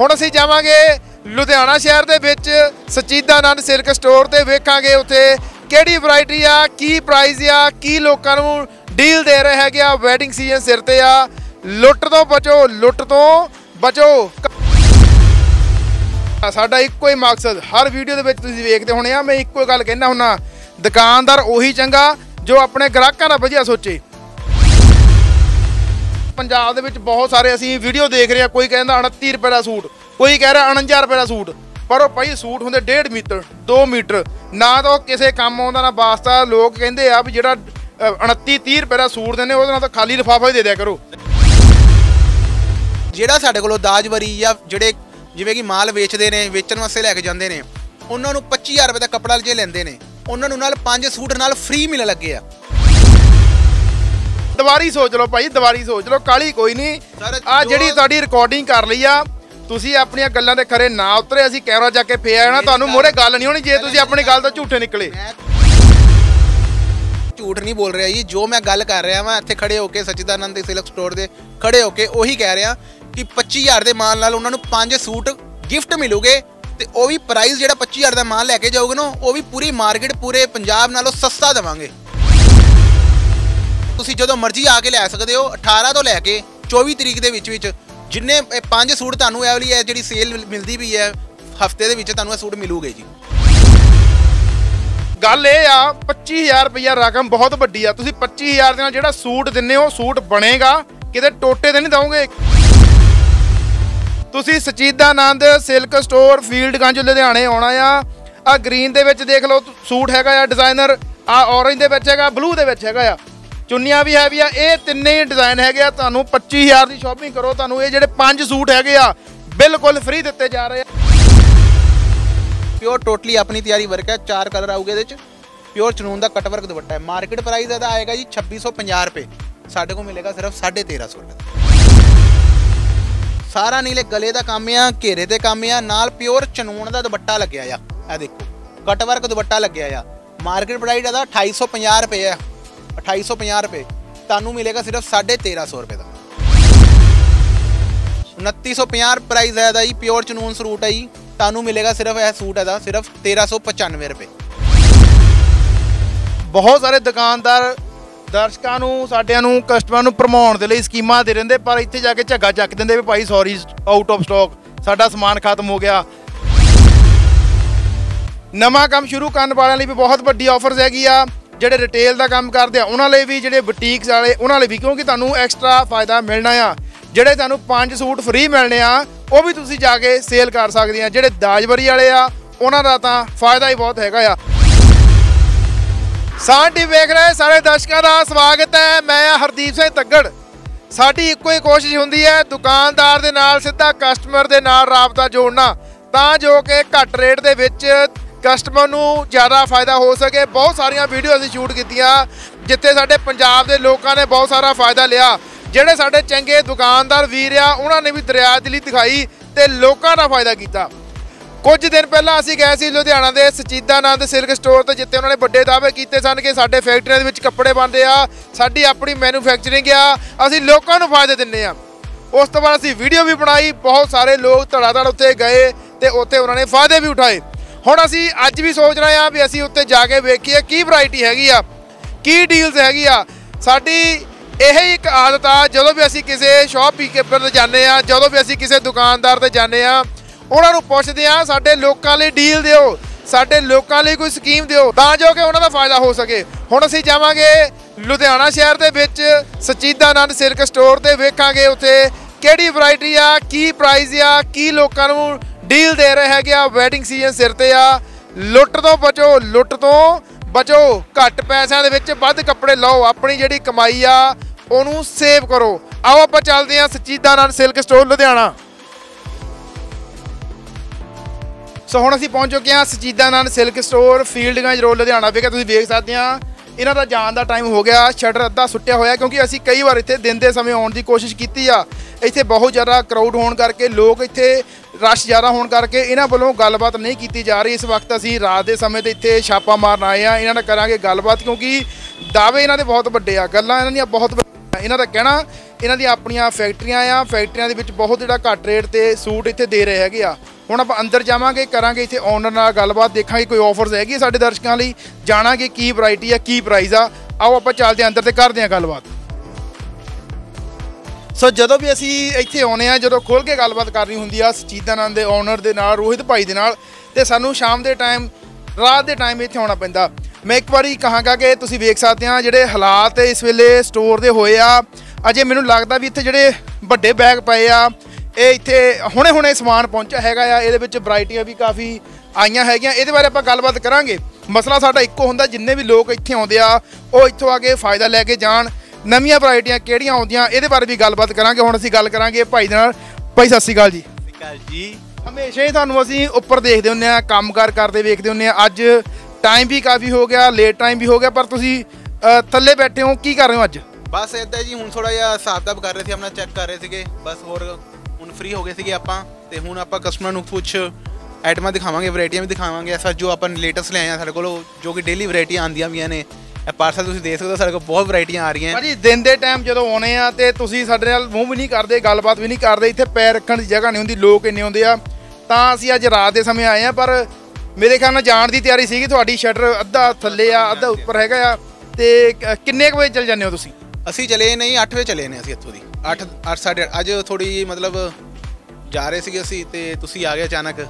ਹੁਣ ਅਸੀਂ ਜਾਵਾਂਗੇ ਲੁਧਿਆਣਾ ਸ਼ਹਿਰ ਦੇ ਵਿੱਚ ਸਚੀਦਾ ਸਚੀਦਾਨੰਦ ਸਿਲਕ ਸਟੋਰ ਤੇ ਵੇਖਾਂਗੇ ਉੱਥੇ ਕਿਹੜੀ ਵੈਰਾਈਟੀ ਆ, ਕੀ ਪ੍ਰਾਈਸ ਆ, ਕੀ ਲੋਕਾਂ ਨੂੰ ਡੀਲ ਦੇ ਰਹੇ ਹੈਗੇ ਆ ਵੈਡਿੰਗ ਸੀਜ਼ਨ ਸਿਰ ਤੇ ਆ। ਲੁੱਟ ਤੋਂ ਬਚੋ, ਲੁੱਟ ਤੋਂ ਬਚੋ। ਸਾਡਾ ਇੱਕੋ ਹੀ ਮਕਸਦ, ਹਰ ਵੀਡੀਓ ਦੇ ਵਿੱਚ ਤੁਸੀਂ ਵੇਖਦੇ ਹੋਣੇ ਆ, ਮੈਂ ਇੱਕੋ ਹੀ ਗੱਲ ਕਹਿਣਾ ਹੁੰਨਾ, ਦੁਕਾਨਦਾਰ ਉਹੀ ਚੰਗਾ ਜੋ ਆਪਣੇ ਗ੍ਰਾਹਕਾਂ ਦਾ ਵਧੀਆ ਸੋਚੇ। ਪੰਜਾਬ ਦੇ ਵਿੱਚ ਬਹੁਤ ਸਾਰੇ ਅਸੀਂ ਵੀਡੀਓ ਦੇਖ ਰਹੇ ਆ ਕੋਈ ਕਹਿੰਦਾ 29 ਰੁਪਏ ਦਾ ਸੂਟ ਕੋਈ ਕਹਿ ਰਿਹਾ 49 ਰੁਪਏ ਦਾ ਸੂਟ। ਪਰ ਉਹ ਭਾਈ ਸੂਟ ਹੁੰਦੇ 1.5 ਮੀਟਰ 2 ਮੀਟਰ। ਨਾ ਤਾਂ ਉਹ ਕਿਸੇ ਕੰਮ ਆਉਂਦਾ ਨਾ ਵਾਸਤਾ। ਲੋਕ ਕਹਿੰਦੇ ਆ ਵੀ ਜਿਹੜਾ ਅ, 29 30 ਰੁਪਏ ਦਾ ਸੂਟ ਦਿੰਦੇ ਉਹਦੇ ਨਾਲ ਤਾਂ ਖਾਲੀ ਲਿਫਾਫਾ ਹੀ ਦੇ ਦਿਆ ਕਰੋ। ਜਿਹੜਾ ਸਾਡੇ ਕੋਲੋਂ ਦਾਜਵਰੀ ਜਾਂ ਜਿਹੜੇ ਜਿਵੇਂ ਕਿ ਮਾਲ ਵੇਚਦੇ ਨੇ ਵੇਚਣ ਵਾਸਤੇ ਲੈ ਕੇ ਜਾਂਦੇ ਨੇ ਉਹਨਾਂ ਨੂੰ 25000 ਰੁਪਏ ਦਾ ਕੱਪੜਾ ਜੇ ਲੈਂਦੇ ਨੇ ਉਹਨਾਂ ਨੂੰ ਨਾਲ ਪੰਜ ਸੂਟ ਨਾਲ ਫ੍ਰੀ ਮਿਲਣ ਲੱਗੇ ਆ। ਦੀਵਾਰੀ ਸੋਚ ਲਓ ਭਾਈ ਦੀਵਾਰੀ ਸੋਚ ਲਓ ਕਾਲੀ ਕੋਈ ਨਹੀਂ। ਆ ਜੋ- ਜਿਹੜੀ ਤੁਹਾਡੀ ਰਿਕਾਰਡਿੰਗ ਕਰ ਲਈ ਆ ਤੁਸੀਂ ਆਪਣੀਆਂ ਗੱਲਾਂ ਦੇ ਖਰੇ ਨਾ ਉਤਰੇ ਅਸੀਂ ਕੈਮਰਾ ਚੱਕ ਕੇ ਫੇਰ ਆਣਾ ਤੁਹਾਨੂੰ ਮੋਰੇ ਗੱਲ ਨਹੀਂ ਹੋਣੀ ਜੇ ਤੁਸੀਂ ਆਪਣੀ ਗੱਲ ਤੋਂ ਝੂਠੇ ਨਿਕਲੇ। ਝੂਠ ਨਹੀਂ ਬੋਲ ਰਿਹਾ ਜੀ ਜੋ ਮੈਂ ਗੱਲ ਕਰ ਰਿਹਾ ਮੈਂ ਇੱਥੇ ਖੜੇ ਹੋ ਕੇ ਸਚਿਦਾਨੰਦ ਸਿਲਕ ਸਟੋਰ ਦੇ ਖੜੇ ਹੋ ਕੇ ਉਹੀ ਕਹਿ ਰਿਹਾ ਕਿ 25000 ਦੇ ਮਾਲ ਨਾਲ ਉਹਨਾਂ ਨੂੰ ਪੰਜ ਸੂਟ ਗਿਫਟ ਮਿਲੂਗੇ ਤੇ ਉਹ ਵੀ ਪ੍ਰਾਈਸ ਜਿਹੜਾ 25000 ਦਾ ਮਾਲ ਲੈ ਕੇ ਜਾਓਗੇ ਨਾ ਉਹ ਵੀ ਪੂਰੀ ਮਾਰਕੀਟ ਪੂਰੇ ਪੰਜਾਬ ਨਾਲੋਂ ਸਸਤਾ ਦੇਵਾਂਗੇ। ਤੁਸੀਂ ਜਦੋਂ ਮਰਜ਼ੀ ਆ ਕੇ ਲੈ ਸਕਦੇ ਹੋ 18 ਤੋਂ ਲੈ ਕੇ 24 ਤਰੀਕ ਦੇ ਵਿੱਚ ਵਿੱਚ ਜਿੰਨੇ ਪੰਜ ਸੂਟ ਤੁਹਾਨੂੰ ਇਹ ਵਾਲੀ ਹੈ ਜਿਹੜੀ ਸੇਲ ਮਿਲਦੀ ਵੀ ਹੈ, ਹਫ਼ਤੇ ਦੇ ਵਿੱਚ ਤੁਹਾਨੂੰ ਇਹ ਸੂਟ ਮਿਲੂਗੇ ਜੀ। ਗੱਲ ਇਹ ਆ 25000 ਰੁਪਇਆ ਰਕਮ ਬਹੁਤ ਵੱਡੀ ਆ। ਤੁਸੀਂ 25000 ਦੇ ਨਾਲ ਜਿਹੜਾ ਸੂਟ ਦਿੰਨੇ ਹੋ, ਸੂਟ ਬਣੇਗਾ, ਕਿਤੇ ਟੋਟੇ ਤੇ ਨਹੀਂ ਦਵੋਗੇ? ਤੁਸੀਂ ਸਚੀਦਾਨੰਦ ਸਿਲਕ ਸਟੋਰ, ਫੀਲਡਗੰਜ, ਲੁਧਿਆਣੇ ਆਉਣਾ ਆ। ਆ ਗ੍ਰੀਨ ਦੇ ਵਿੱਚ ਦੇਖ ਲਓ, ਸੂਟ ਹੈਗਾ ਆ ਡਿਜ਼ਾਈਨਰ ਆ ਔਰੇਂਜ ਦੇ ਵਿੱਚ ਹੈਗਾ ਬਲੂ ਦੇ ਵਿੱਚ ਹੈਗਾ ਆ। ਚੁੰਨੀਆਂ ਵੀ ਹੈਵੀ ਆ ਇਹ ਤਿੰਨੇ ਹੀ ਡਿਜ਼ਾਈਨ ਹੈਗੇ ਆ। ਤੁਹਾਨੂੰ 25000 ਦੀ ਸ਼ਾਪਿੰਗ ਕਰੋ, ਤੁਹਾਨੂੰ ਇਹ ਜਿਹੜੇ ਪੰਜ ਸੂਟ ਹੈਗੇ ਆ, ਬਿਲਕੁਲ ਫ੍ਰੀ ਦਿੱਤੇ ਜਾ ਰਹੇ ਆ। ਪਿਓਰ ਟੋਟਲੀ ਆਪਣੀ ਤਿਆਰੀ ਵਰਕ ਹੈ, ਚਾਰ ਕਲਰ ਆਊਗੇ ਇਹਦੇ ਚ। ਪਿਓਰ ਚਨੂਨ ਦਾ ਕਟ ਵਰਕ ਦੁਪੱਟਾ ਹੈ। ਮਾਰਕੀਟ ਪ੍ਰਾਈਸ ਇਹਦਾ ਆਏਗਾ ਜੀ 2650 ਰੁਪਏ। ਸਾਡੇ ਕੋਲ ਮਿਲੇਗਾ ਸਿਰਫ 1350 ਰੁਪਏ। ਸਾਰਾ ਨੀਲੇ ਗਲੇ ਦਾ ਕੰਮ ਆ, ਘੇਰੇ ਤੇ ਕੰਮ ਆ, ਨਾਲ ਪਿਓਰ ਚਨੂਨ ਦਾ ਦੁਪੱਟਾ ਲੱਗਿਆ ਆ। ਇਹ ਦੇਖੋ ਕਟ ਵਰਕ ਦੁਪੱਟਾ ਲੱਗਿਆ ਆ। ਮਾਰਕੀਟ ਪ੍ਰਾਈਸ ਇਹਦਾ 2850 ਰੁਪਏ ਆ। 2850 ਰੁਪਏ। ਤੁਹਾਨੂੰ ਮਿਲੇਗਾ ਸਿਰਫ 1350 ਰੁਪਏ ਦਾ। 2950 ਪ੍ਰਾਈਸ ਹੈ ਇਹਦਾ ਜੀ ਪਿਓਰ ਚਨੂਨ ਸੂਟ ਹੈ ਜੀ। ਤੁਹਾਨੂੰ ਮਿਲੇਗਾ ਸਿਰਫ ਇਹ ਸੂਟ ਇਹਦਾ, ਸਿਰਫ 1395 ਰੁਪਏ। ਬਹੁਤ ਸਾਰੇ ਦੁਕਾਨਦਾਰ ਦਰਸ਼ਕਾਂ ਨੂੰ, ਸਾਡਿਆਂ ਨੂੰ ਕਸਟਮਰ ਨੂੰ ਭਰਮਾਉਣ ਦੇ ਲਈ ਸਕੀਮਾਂ ਦੇ ਰਹਿੰਦੇ ਪਰ ਇੱਥੇ ਜਾ ਕੇ ਝੱਗਾ ਚੱਕ ਦਿੰਦੇ ਵੀ ਭਾਈ ਸੌਰੀ ਆਊਟ ਆਫ ਸਟਾਕ ਸਾਡਾ ਸਮਾਨ ਖਤਮ ਹੋ ਗਿਆ। ਨਵਾਂ ਕੰਮ ਸ਼ੁਰੂ ਕਰਨ ਵਾਲਿਆਂ ਲਈ ਵੀ ਬਹੁਤ ਵੱਡੀ ਆਫਰਸ ਹੈਗੀ ਆ। ਜਿਹੜੇ ਰਿਟੇਲ ਦਾ ਕੰਮ ਕਰਦੇ ਆ, ਉਹਨਾਂ ਲਈ ਵੀ, ਜਿਹੜੇ ਬੁਟੀਕਸ ਵਾਲੇ, ਉਹਨਾਂ ਲਈ ਵੀ, ਕਿਉਂਕਿ ਤੁਹਾਨੂੰ ਐਕਸਟਰਾ ਫਾਇਦਾ ਮਿਲਣਾ ਆ। ਜਿਹੜੇ ਤੁਹਾਨੂੰ ਪੰਜ ਸੂਟ ਫ੍ਰੀ ਮਿਲਣੇ ਆ, ਉਹ ਵੀ ਤੁਸੀਂ ਜਾ ਕੇ ਸੇਲ ਕਰ ਸਕਦੇ ਆ। ਜਿਹੜੇ ਦਾਜਵਰੀ ਵਾਲੇ ਆ, ਉਹਨਾਂ ਦਾ ਤਾਂ ਫਾਇਦਾ ਹੀ ਬਹੁਤ ਹੈਗਾ ਆ। ਸਾਡੀ ਟੀ ਵੇਖ ਰਹੇ ਸਾਰੇ ਦਰਸ਼ਕਾਂ ਦਾ ਸਵਾਗਤ ਹੈ। ਮੈਂ ਹਾਂ ਹਰਦੀਪ ਸਿੰਘ ਤੱਗੜ ਸਾਡੀ ਇੱਕੋ ਹੀ ਕੋਸ਼ਿਸ਼ ਹੁੰਦੀ ਹੈ, ਦੁਕਾਨਦਾਰ ਦੇ ਨਾਲ ਸਿੱਧਾ ਕਸਟਮਰ ਦੇ ਨਾਲ ਰਾਬਤਾ ਜੋੜਨਾ। ਤਾਂ ਜੋ ਕਿ ਘੱਟ ਰੇਟ ਦੇ ਵਿੱਚ ਕਸਟਮਰ ਨੂੰ ਜ਼ਿਆਦਾ ਫਾਇਦਾ ਹੋ ਸਕੇ। ਬਹੁਤ ਸਾਰੀਆਂ ਵੀਡੀਓ ਅਸੀਂ ਸ਼ੂਟ ਕੀਤੀਆਂ, ਜਿੱਥੇ ਸਾਡੇ ਪੰਜਾਬ ਦੇ ਲੋਕਾਂ ਨੇ ਬਹੁਤ ਸਾਰਾ ਫਾਇਦਾ ਲਿਆ। ਜਿਹੜੇ ਸਾਡੇ ਚੰਗੇ ਦੁਕਾਨਦਾਰ ਵੀਰ ਆ, ਉਹਨਾਂ ਨੇ ਵੀ ਦਰਿਆ ਦਿਲੀ ਦਿਖਾਈ ਤੇ ਲੋਕਾਂ ਦਾ ਫਾਇਦਾ ਕੀਤਾ। ਕੁਝ ਦਿਨ ਪਹਿਲਾਂ ਅਸੀਂ ਗਏ ਸੀ ਲੁਧਿਆਣਾ ਦੇ ਸਚੀਦਾਨੰਦ ਸਿਲਕ ਸਟੋਰ ਤੇ, ਜਿੱਥੇ ਉਹਨਾਂ ਨੇ ਵੱਡੇ ਦਾਅਵੇ ਕੀਤੇ ਸਨ ਕਿ ਸਾਡੇ ਫੈਕਟਰੀਆਂ ਦੇ ਵਿੱਚ ਕੱਪੜੇ ਬਣਦੇ ਆ, ਸਾਡੀ ਆਪਣੀ ਮੈਨੂਫੈਕਚਰਿੰਗ ਆ, ਅਸੀਂ ਲੋਕਾਂ ਨੂੰ ਫਾਇਦੇ ਦਿੰਨੇ ਆ। ਉਸ ਤੋਂ ਬਾਅਦ ਅਸੀਂ ਵੀਡੀਓ ਵੀ ਬਣਾਈ, ਬਹੁਤ ਸਾਰੇ ਲੋਕ ਧੜਾ ਧੜ ਉੱਤੇ ਗਏ ਤੇ ਉੱਥੇ ਉਹਨਾਂ ਨੇ ਫਾਇਦੇ ਵੀ ਉਠਾਏ। ਹੁਣ ਅਸੀਂ ਅੱਜ ਵੀ ਸੋਚ ਰਹੇ ਆ ਵੀ ਅਸੀਂ ਉੱਤੇ ਜਾ ਕੇ ਵੇਖੀਏ ਕੀ ਵੈਰਾਈਟੀ ਹੈਗੀ ਆ, ਕੀ ਡੀਲਸ ਹੈਗੀ ਆ। ਸਾਡੀ ਇਹ ਹੀ ਇੱਕ ਆਦਤ ਆ, ਜਦੋਂ ਵੀ ਅਸੀਂ ਕਿਸੇ ਸ਼ਾਪਕੀਪਰ ਤੇ ਜਾਂਦੇ ਆ ਜਦੋਂ ਵੀ ਅਸੀਂ ਕਿਸੇ ਦੁਕਾਨਦਾਰ ਤੇ ਜਾਂਦੇ ਆ ਉਹਨਾਂ ਨੂੰ ਪੁੱਛਦੇ ਆ ਸਾਡੇ ਲੋਕਾਂ ਲਈ ਡੀਲ ਦਿਓ, ਸਾਡੇ ਲੋਕਾਂ ਲਈ ਕੋਈ ਸਕੀਮ ਦਿਓ, ਤਾਂ ਜੋ ਕਿ ਉਹਨਾਂ ਦਾ ਫਾਇਦਾ ਹੋ ਸਕੇ। ਹੁਣ ਅਸੀਂ ਜਾਵਾਂਗੇ ਲੁਧਿਆਣਾ ਸ਼ਹਿਰ ਦੇ ਵਿੱਚ, ਸਚੀਦਾਨੰਦ ਸਿਲਕ ਸਟੋਰ ਤੇ ਵੇਖਾਂਗੇ ਉੱਥੇ ਕਿਹੜੀ ਵੈਰਾਈਟੀ ਆ, ਕੀ ਪ੍ਰਾਈਸ ਆ, ਕੀ ਲੋਕਾਂ ਨੂੰ ਡੀਲ ਦੇ ਰਹੇ ਹੈਗੇ ਆ ਵੈਡਿੰਗ ਸੀਜ਼ਨ ਸਿਰ ਤੇ ਆ। ਲੁੱਟ ਤੋਂ ਬਚੋ, ਲੁੱਟ ਤੋਂ ਬਚੋ। ਘੱਟ ਪੈਸਿਆਂ ਦੇ ਵਿੱਚ ਵੱਧ ਕੱਪੜੇ ਲਓ, ਆਪਣੀ ਜਿਹੜੀ ਕਮਾਈ ਆ, ਉਹਨੂੰ ਸੇਵ ਕਰੋ। ਆਓ ਆਪਾਂ ਚੱਲਦੇ ਹਾਂ Sachidanand silk store Ludhiana. So ਹੁਣ ਅਸੀਂ ਪਹੁੰਚ ਚੁੱਕੇ ਹਾਂ Sachidanand silk store Field Ganj road Ludhiana ਵਿਖੇ, ਤੁਸੀਂ ਵੇਖ ਸਕਦੇ ਆ ਇਹਨਾਂ ਦਾ ਜਾਣ ਦਾ ਟਾਈਮ ਹੋ ਗਿਆ ਸ਼ਟਰ ਅੱਧਾ ਸੁੱਟਿਆ ਹੋਇਆ, ਕਿਉਂਕਿ ਅਸੀਂ ਕਈ ਵਾਰ ਇੱਥੇ ਦਿਨ ਦੇ ਸਮੇਂ ਆਉਣ ਦੀ ਕੋਸ਼ਿਸ਼ ਕੀਤੀ ਆ। ਇੱਥੇ ਬਹੁਤ ਜ਼ਿਆਦਾ ਕਰਾਊਡ ਹੋਣ ਕਰਕੇ ਲੋਕ ਇੱਥੇ ਰਸ਼ ਜ਼ਿਆਦਾ ਹੋਣ ਕਰਕੇ ਇਹਨਾਂ ਵੱਲੋਂ ਗੱਲਬਾਤ ਨਹੀਂ ਕੀਤੀ ਜਾ ਰਹੀ। ਇਸ ਵਕਤ ਅਸੀਂ ਰਾਤ ਦੇ ਸਮੇਂ ਤੇ ਇੱਥੇ ਛਾਪਾ ਮਾਰਨ ਆਏ ਆ ਇਹਨਾਂ ਨਾਲ ਕਰਾਂਗੇ ਗੱਲਬਾਤ ਕਿਉਂਕਿ ਦਾਅਵੇ ਇਹਨਾਂ ਦੇ ਬਹੁਤ ਵੱਡੇ ਆ। ਗੱਲਾਂ ਇਹਨਾਂ ਦੀਆਂ ਬਹੁਤ ਵੱਡੀਆਂ ਇਹਨਾਂ ਦਾ ਕਹਿਣਾ, ਇਹਨਾਂ ਦੀਆਂ ਆਪਣੀਆਂ ਫੈਕਟਰੀਆਂ ਆ। ਫੈਕਟਰੀਆਂ ਦੇ ਵਿੱਚ ਬਹੁਤ ਜਿਹੜਾ ਘੱਟ ਰੇਟ ਤੇ ਸੂਟ ਇੱਥੇ ਦੇ ਰਹੇ ਹੈਗੇ ਆ। ਹੁਣ ਆਪਾਂ ਅੰਦਰ ਜਾਵਾਂਗੇ, ਕਰਾਂਗੇ ਇੱਥੇ ਓਨਰ ਨਾਲ ਗੱਲਬਾਤ, ਦੇਖਾਂਗੇ ਕੋਈ ਆਫਰਸ ਹੈਗੀ ਆ ਸਾਡੇ ਦਰਸ਼ਕਾਂ ਲਈ, ਜਾਣਾਂਗੇ ਕੀ ਵੈਰਾਈਟੀ ਆ, ਕੀ ਪ੍ਰਾਈਸ ਆ। ਆਓ ਆਪਾਂ ਚੱਲਦੇ ਹਾਂ ਅੰਦਰ ਤੇ ਕਰਦੇ ਹਾਂ ਗੱਲਬਾਤ। ਸੋ ਜਦੋਂ ਵੀ ਅਸੀਂ ਇੱਥੇ ਆਉਨੇ ਆ ਜਦੋਂ ਖੋਲ ਕੇ ਗੱਲਬਾਤ ਕਰਨੀ ਹੁੰਦੀ ਆ ਸਚੀਦਾਨੰਦ ਦੇ ਓਨਰ ਦੇ ਨਾਲ, ਰੋਹਿਤ ਭਾਈ ਦੇ ਨਾਲ, ਤੇ ਸਾਨੂੰ ਸ਼ਾਮ ਦੇ ਟਾਈਮ ਰਾਤ ਦੇ ਟਾਈਮ ਇੱਥੇ ਆਉਣਾ ਪੈਂਦਾ। ਮੈਂ ਇੱਕ ਵਾਰੀ ਕਹਾਂਗਾ ਕਿ ਤੁਸੀਂ ਵੇਖ ਸਕਦੇ ਆ ਜਿਹੜੇ ਹਾਲਾਤ ਇਸ ਵੇਲੇ ਸਟੋਰ ਦੇ ਹੋਏ ਆ। ਅਜੇ ਮੈਨੂੰ ਲੱਗਦਾ ਵੀ ਇੱਥੇ ਜਿਹੜੇ ਵੱਡੇ ਬੈਗ ਪਏ ਆ, ਇਹ ਇੱਥੇ ਹੁਣੇ ਹੁਣੇ ਸਮਾਨ ਪਹੁੰਚਿਆ ਹੈਗਾ ਆ। ਇਹਦੇ ਵਿੱਚ ਵੈਰਾਈਟੀਆਂ ਵੀ ਕਾਫੀ ਆਈਆਂ ਹੈਗੀਆਂ। ਇਹਦੇ ਬਾਰੇ ਆਪਾਂ ਗੱਲਬਾਤ ਕਰਾਂਗੇ। ਮਸਲਾ ਸਾਡਾ ਇੱਕੋ ਹੁੰਦਾ, ਜਿੰਨੇ ਵੀ ਲੋਕ ਇੱਥੇ ਆਉਂਦੇ ਆ, ਉਹ ਇੱਥੋਂ ਆ ਕੇ ਫਾਇਦਾ ਲੈ ਕੇ ਜਾਣ। ਨਵੀਆਂ ਵੈਰਾਈਟੀਆਂ ਕਿਹੜੀਆਂ ਆਉਂਦੀਆਂ ਇਹਦੇ ਬਾਰੇ ਵੀ ਗੱਲਬਾਤ ਕਰਾਂਗੇ। ਹੁਣ ਅਸੀਂ ਗੱਲ ਕਰਾਂਗੇ ਭਾਈ ਦੇ ਨਾਲ। ਭਾਈ ਸਤਿ ਸ਼੍ਰੀ ਅਕਾਲ ਜੀ। ਕਾਲ ਜੀ। ਹਮੇਸ਼ਾ ਹੀ ਤੁਹਾਨੂੰ ਅਸੀਂ ਉੱਪਰ ਦੇਖਦੇ ਹੁੰਨੇ ਆ ਕੰਮਕਾਰ ਕਰਦੇ ਵੇਖਦੇ ਹੁੰਨੇ ਆ ਅੱਜ ਟਾਈਮ ਵੀ ਕਾਫੀ ਹੋ ਗਿਆ ਲੇਟ ਟਾਈਮ ਵੀ ਹੋ ਗਿਆ ਪਰ ਤੁਸੀਂ ਥੱਲੇ ਬੈਠੇ ਹੋ ਕੀ ਕਰ ਰਹੇ ਹੋ ਅੱਜ? ਬਸ ਇਦਾਂ ਜੀ ਹੁਣ ਥੋੜਾ ਜਿਹਾ ਹਿਸਾਬ ਕਿਤਾਬ ਕਰ ਰਹੇ ਸੀ ਆਪਣਾ ਚੈੱਕ ਕਰ ਰਹੇ ਸੀਗੇ। ਬਸ ਹੋਰ ਹੁਣ ਫ੍ਰੀ ਹੋ ਗਏ ਸੀਗੇ ਆਪਾਂ ਤੇ ਹੁਣ ਆਪਾਂ ਕਸਟਮਰ ਨੂੰ ਕੁਝ ਆਈਟਮਾਂ ਦਿਖਾਵਾਂਗੇ ਵੈਰਾਈਟੀਆਂ ਵੀ ਦਿਖਾਵਾਂਗੇ। ਐਸਾ ਜੋ ਆਪਾਂ ਲੇਟੈਸਟ ਲੈ ਆਏ ਆ ਸਾਡੇ ਕੋਲ ਜੋ ਕਿ ਡੇਲੀ ਵੈਰਾਈਟੀਆਂ ਆਉਂਦੀਆਂ ਵੀਆਂ ਨੇ। ਇਹ ਪਾਰਸਲ ਤੁਸੀਂ ਦੇਖ ਸਕਦੇ ਹੋ ਸਾਡੇ ਕੋਲ ਬਹੁਤ ਵੈਰਾਈਟੀਆਂ ਆ ਰਹੀਆਂ। ਭਾਜੀ ਦਿਨ ਦੇ ਟਾਈਮ ਜਦੋਂ ਆਉਨੇ ਆ ਤੇ ਤੁਸੀਂ ਸਾਡੇ ਨਾਲ ਮੂੰਹ ਵੀ ਨਹੀਂ ਕਰਦੇ ਗੱਲਬਾਤ ਵੀ ਨਹੀਂ ਕਰਦੇ ਇੱਥੇ ਪੈਰ ਰੱਖਣ ਦੀ ਜਗ੍ਹਾ ਨਹੀਂ ਹੁੰਦੀ ਲੋਕ ਇੰਨੇ ਹੁੰਦੇ ਆ। ਤਾਂ ਅਸੀਂ ਅੱਜ ਰਾਤ ਦੇ ਸਮੇਂ ਆਏ ਆ ਪਰ ਮੇਰੇ ਖਿਆਲ ਨਾਲ ਜਾਣ ਦੀ ਤਿਆਰੀ ਸੀਗੀ ਤੁਹਾਡੀ ਸ਼ਟਰ ਅੱਧਾ ਥੱਲੇ ਆ ਅੱਧਾ ਉੱਪਰ ਹੈਗਾ ਆ। ਤੇ ਕਿੰਨੇ ਕੁ ਵਜੇ ਚੱਲ ਜਾਂਦੇ ਹੋ ਤੁਸੀਂ? ਅਸੀਂ ਚਲੇ ਨਹੀਂ 8 ਵਜੇ ਚਲੇ ਨੇ ਅਸੀਂ ਇੱਥੋਂ ਦੀ। 8 8 ਸਾਢੇ ਅੱਠ। ਅੱਜ ਥੋੜੀ ਮਤਲਬ ਜਾ ਰਹੇ ਸੀਗੇ ਅਸੀਂ ਤੇ ਤੁਸੀਂ ਆ ਗਏ ਅਚਾਨਕ।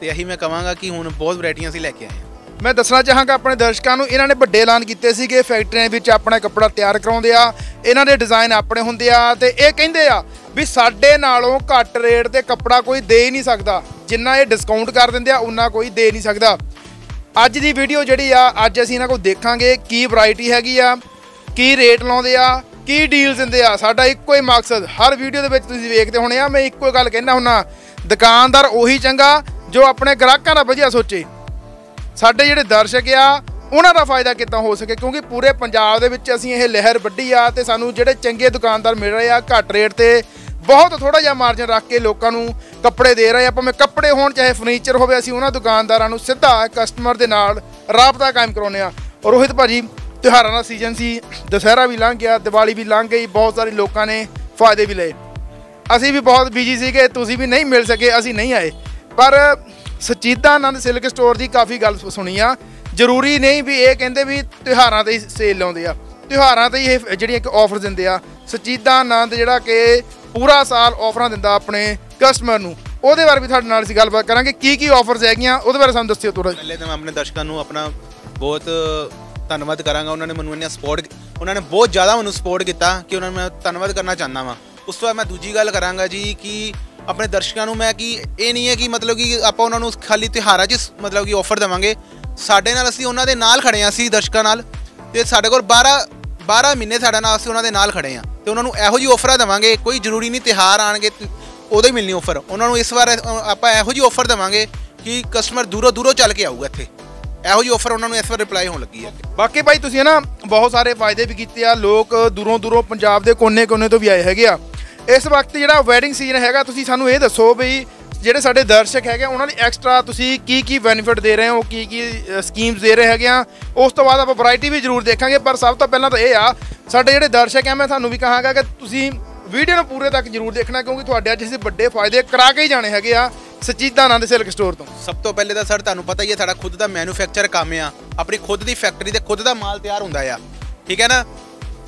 ਤੇ ਇਹੀ ਮੈਂ ਕਵਾਂਗਾ ਕਿ ਹੁਣ ਬਹੁਤ ਵੈਰਾਈਟੀਆਂ ਅਸੀਂ ਲੈ ਕੇ ਆਏ ਹਾਂ ਮੈਂ ਦੱਸਣਾ ਚਾਹਾਂਗਾ ਆਪਣੇ ਦਰਸ਼ਕਾਂ ਨੂੰ, ਇਹਨਾਂ ਨੇ ਵੱਡੇ ਐਲਾਨ ਕੀਤੇ ਸੀ ਕਿ ਫੈਕਟਰੀਆਂ ਵਿੱਚ ਆਪਣਾ ਕੱਪੜਾ ਤਿਆਰ ਕਰਾਉਂਦੇ ਆ, ਇਹਨਾਂ ਦੇ ਡਿਜ਼ਾਈਨ ਆਪਣੇ ਹੁੰਦੇ ਆ, ਤੇ ਇਹ ਕਹਿੰਦੇ ਆ ਵੀ ਸਾਡੇ ਨਾਲੋਂ ਘੱਟ ਰੇਟ ਤੇ ਕੱਪੜਾ ਕੋਈ ਦੇ ਹੀ ਨਹੀਂ ਸਕਦਾ। ਜਿੰਨਾ ਇਹ ਡਿਸਕਾਊਂਟ ਕਰ ਦਿੰਦੇ ਆ ਉਨਾ ਕੋਈ ਦੇ ਨਹੀਂ ਸਕਦਾ। ਅੱਜ ਦੀ ਵੀਡੀਓ ਜਿਹੜੀ ਆ, ਅੱਜ ਅਸੀਂ ਇਹਨਾਂ ਕੋਲ ਦੇਖਾਂਗੇ ਕੀ ਵੈਰਾਈਟੀ ਹੈਗੀ ਆ, ਕੀ ਰੇਟ ਲਾਉਂਦੇ ਆ, ਕੀ ਡੀਲ ਦਿੰਦੇ ਆ। ਸਾਡਾ ਇੱਕੋ ਹੀ ਮਕਸਦ, ਹਰ ਵੀਡੀਓ ਦੇ ਵਿੱਚ ਤੁਸੀਂ ਵੇਖਦੇ ਹੋਣੇ ਆ, ਮੈਂ ਇੱਕੋ ਹੀ ਗੱਲ ਕਹਿਣਾ ਹੁੰਨਾ, ਦੁਕਾਨਦਾਰ ਉਹੀ ਚੰਗਾ ਜੋ ਆਪਣੇ ਗ੍ਰਾਹਕਾਂ ਦਾ ਵਧੀਆ ਸੋਚੇ। ਸਾਡੇ ਜਿਹੜੇ ਦਰਸ਼ਕ ਆ, ਉਹਨਾਂ ਦਾ ਫਾਇਦਾ ਕਿੱਦਾਂ ਹੋ ਸਕੇ? ਕਿਉਂਕਿ ਪੂਰੇ ਪੰਜਾਬ ਦੇ ਵਿੱਚ ਅਸੀਂ ਇਹ ਲਹਿਰ ਵੱਢੀ ਆ ਤੇ ਸਾਨੂੰ ਜਿਹੜੇ ਚੰਗੇ ਦੁਕਾਨਦਾਰ ਮਿਲ ਰਹੇ ਆ, ਘੱਟ ਰੇਟ ਤੇ ਬਹੁਤ ਥੋੜਾ ਜਿਹਾ ਮਾਰਜਨ ਰੱਖ ਕੇ ਲੋਕਾਂ ਨੂੰ ਕੱਪੜੇ ਦੇ ਰਹੇ ਆ। ਭਾਵੇਂ ਕੱਪੜੇ ਹੋਣ, ਚਾਹੇ ਫਰਨੀਚਰ ਹੋਵੇ, ਅਸੀਂ ਉਹਨਾਂ ਦੁਕਾਨਦਾਰਾਂ ਨੂੰ ਸਿੱਧਾ ਕਸਟਮਰ ਦੇ ਨਾਲ ਰਾਬਤਾ ਕਾਇਮ ਕਰਾਉਂਦੇ ਆ। ਰੋਹਿਤ ਭਾਜੀ, ਤਿਉਹਾਰਾਂ ਦਾ ਸੀਜ਼ਨ ਸੀ, ਦੁਸਹਿਰਾ ਵੀ ਲੰਘ ਗਿਆ, ਦੀਵਾਲੀ ਵੀ ਲੰਘ ਗਈ, ਬਹੁਤ ਸਾਰੇ ਲੋਕਾਂ ਨੇ ਫਾਇਦੇ ਵੀ ਲਏ। ਅਸੀਂ ਵੀ ਬਹੁਤ ਬਿਜ਼ੀ ਸੀਗੇ, ਤੁਸੀਂ ਵੀ ਨਹੀਂ ਮਿਲ ਸਕੇ, ਅਸੀਂ ਨਹੀਂ ਆਏ। ਪਰ ਸਚੀਦਾ ਆਨੰਦ ਸਿਲਕ ਸਟੋਰ ਦੀ ਕਾਫੀ ਗੱਲ ਸੁ- ਸੁਣੀ ਆ। ਜ਼ਰੂਰੀ ਨਹੀਂ ਵੀ ਇਹ ਕਹਿੰਦੇ ਵੀ ਤਿਉਹਾਰਾਂ ਤੇ ਹੀ ਸੇਲ ਲਾਉਂਦੇ ਆ। ਤਿਉਹਾਰਾਂ ਤੇ ਹੀ ਇਹ ਜਿਹੜੀਆਂ ਇੱਕ ਆਫਰ ਦਿੰਦੇ ਆ। ਸਚੀਦਾ ਆਨੰਦ ਜਿਹੜਾ ਕਿ ਪੂਰਾ ਸਾਲ ਆਫਰਾਂ ਦਿੰਦਾ ਆਪਣੇ ਕਸਟਮਰ ਨੂੰ। ਉਹਦੇ ਬਾਰੇ ਵੀ ਤੁਹਾਡੇ ਨਾਲ ਅਸੀਂ ਗੱਲਬਾਤ ਕਰਾਂਗੇ। ਕੀ ਕੀ ਆਫਰਸ ਹੈਗੀਆਂ? ਉਹਦੇ ਬਾਰੇ ਸਾਨੂੰ ਦੱਸਿਓ ਥੋੜਾ ਪਹਿਲੇ ਤਾਂ ਮੈਂ ਆਪਣੇ ਦਰਸ਼ਕਾਂ ਨੂੰ ਆਪਣਾ ਬਹੁਤ ਧੰਨਵਾਦ ਕਰਾਂਗਾ। ਉਹਨਾਂ ਨੇ ਮੈਨੂੰ ਇੰਨਾ ਸਪੋਰਟ ਉਹਨਾਂ ਨੇ ਬਹੁਤ ਜ਼ਿਆਦਾ ਮੈਨੂੰ ਸਪੋਰਟ ਕੀਤਾ ਕਿ ਉਹਨਾਂ ਨੂੰ ਮੈਂ ਧੰਨਵਾਦ ਕਰਨਾ ਚਾਹੁੰਦਾ ਵਾਂ। ਉਸ ਤੋਂ ਬਾਅਦ ਮੈਂ ਦੂਜੀ ਗੱਲ ਕਰਾਂਗਾ ਜੀ ਕਿ ਆਪਣੇ ਦਰਸ਼ਕਾਂ ਨੂੰ ਮੈਂ ਕਿ ਇਹ ਨਹੀਂ ਹੈ ਕਿ ਮਤਲਬ ਕਿ ਆਪਾਂ ਉਹਨਾਂ ਨੂੰ ਖਾਲੀ ਤਿਉਹਾਰਾਂ 'ਚ ਮਤਲਬ ਕਿ ਆਫਰ ਦੇਵਾਂਗੇ। ਸਾਡੇ ਨਾਲ ਅਸੀਂ ਉਹਨਾਂ ਦੇ ਨਾਲ ਖੜੇ ਹਾਂ ਅਸੀਂ ਦਰਸ਼ਕਾਂ ਨਾਲ ਤੇ ਸਾਡੇ ਕੋਲ 12 12 ਮਹੀਨੇ ਸਾਡੇ ਨਾਲ ਅਸੀਂ ਉਹਨਾਂ ਦੇ ਨਾਲ ਖੜੇ ਹਾਂ ਤੇ ਉਹਨਾਂ ਨੂੰ ਇਹੋ ਜਿਹੀ ਆਫਰਾਂ ਦੇਵਾਂਗੇ, ਕੋਈ ਜ਼ਰੂਰੀ ਨਹੀਂ ਤਿਉਹਾਰ ਆਣਗੇ ਉਦੋਂ ਹੀ ਮਿਲਣੀ ਆਫਰ ਉਹਨਾਂ ਨੂੰ ਇਸ ਵਾਰ ਆਪਾਂ ਇਹੋ ਜਿਹੀ ਆਫਰ ਦੇਵਾਂਗੇ ਕਿ ਕਸਟਮਰ ਦੂਰੋਂ ਦੂਰੋਂ ਚੱਲ ਕੇ ਆਊਗਾ ਇੱਥੇ। ਇਹੋ ਜਿਹੀ ਆਫਰ ਉਹਨਾਂ ਨੂੰ ਇਸ ਵਾਰ ਰਿਪਲਾਈ ਹੋਣ ਲੱਗੀ ਹੈ। ਬਾਕੀ ਭਾਈ ਤੁਸੀਂ ਨਾ ਬਹੁਤ ਸਾਰੇ ਫਾਇਦੇ ਵੀ ਕੀਤੇ ਆ। ਲੋਕ ਦੂਰੋਂ ਦੂਰੋਂ ਪੰਜਾਬ ਦੇ ਕੋਨੇ-ਕੋਨੇ ਤੋਂ ਵੀ ਆਏ ਹੈਗੇ ਆ। ਇਸ ਵਕਤ ਜਿਹੜਾ ਵੈਡਿੰਗ ਸੀਜ਼ਨ ਹੈਗਾ ਤੁਸੀਂ ਸਾਨੂੰ ਇਹ ਦੱਸੋ ਵੀ ਜਿਹੜੇ ਸਾਡੇ ਦਰਸ਼ਕ ਹੈਗੇ ਆ, ਉਹਨਾਂ ਲਈ ਐਕਸਟਰਾ ਤੁਸੀਂ ਕੀ ਕੀ ਬੈਨੀਫਿਟ ਦੇ ਰਹੇ ਹੋ ਕੀ ਕੀ ਸਕੀਮਸ ਦੇ ਰਹੇ ਹੈਗੇ ਆ? ਉਸ ਤੋਂ ਬਾਅਦ ਆਪਾਂ ਵੈਰਾਈਟੀ ਵੀ ਜ਼ਰੂਰ ਦੇਖਾਂਗੇ ਪਰ ਸਭ ਤੋਂ ਪਹਿਲਾਂ ਤਾਂ ਇਹ ਆ ਸਾਡੇ ਜਿਹੜੇ ਦਰਸ਼ਕ ਆ ਮੈਂ ਤੁਹਾਨੂੰ ਵੀ ਕਹਾਂਗਾ ਕਿ ਤੁਸੀਂ ਵੀਡੀਓ ਨੂੰ ਪੂਰੇ ਤੱਕ ਜ਼ਰੂਰ ਦੇਖਣਾ ਕਿਉਂਕਿ ਤੁਹਾਡੇ ਅੱਜ ਅਸੀਂ ਵੱਡੇ ਫਾਇਦੇ ਕਰਾ ਕੇ ਹੀ ਜਾਣੇ ਹੈਗੇ ਆ ਸਚੀਦਾ ਆਨੰਦ ਸਿਲਕ ਸਟੋਰ ਤੋਂ। ਸਭ ਤੋਂ ਪਹਿਲੇ ਤਾਂ ਸਰ ਤੁਹਾਨੂੰ ਪਤਾ ਹੀ ਹੈ ਸਾਡਾ ਖੁਦ ਦਾ ਮੈਨੂਫੈਕਚਰ ਕੰਮ ਆ ਆਪਣੀ ਖੁਦ ਦੀ ਫੈਕਟਰੀ ਤੇ ਖੁਦ ਦਾ ਮਾਲ ਤਿਆਰ ਹੁੰਦਾ ਆ। ਠੀਕ ਹੈ ਨਾ?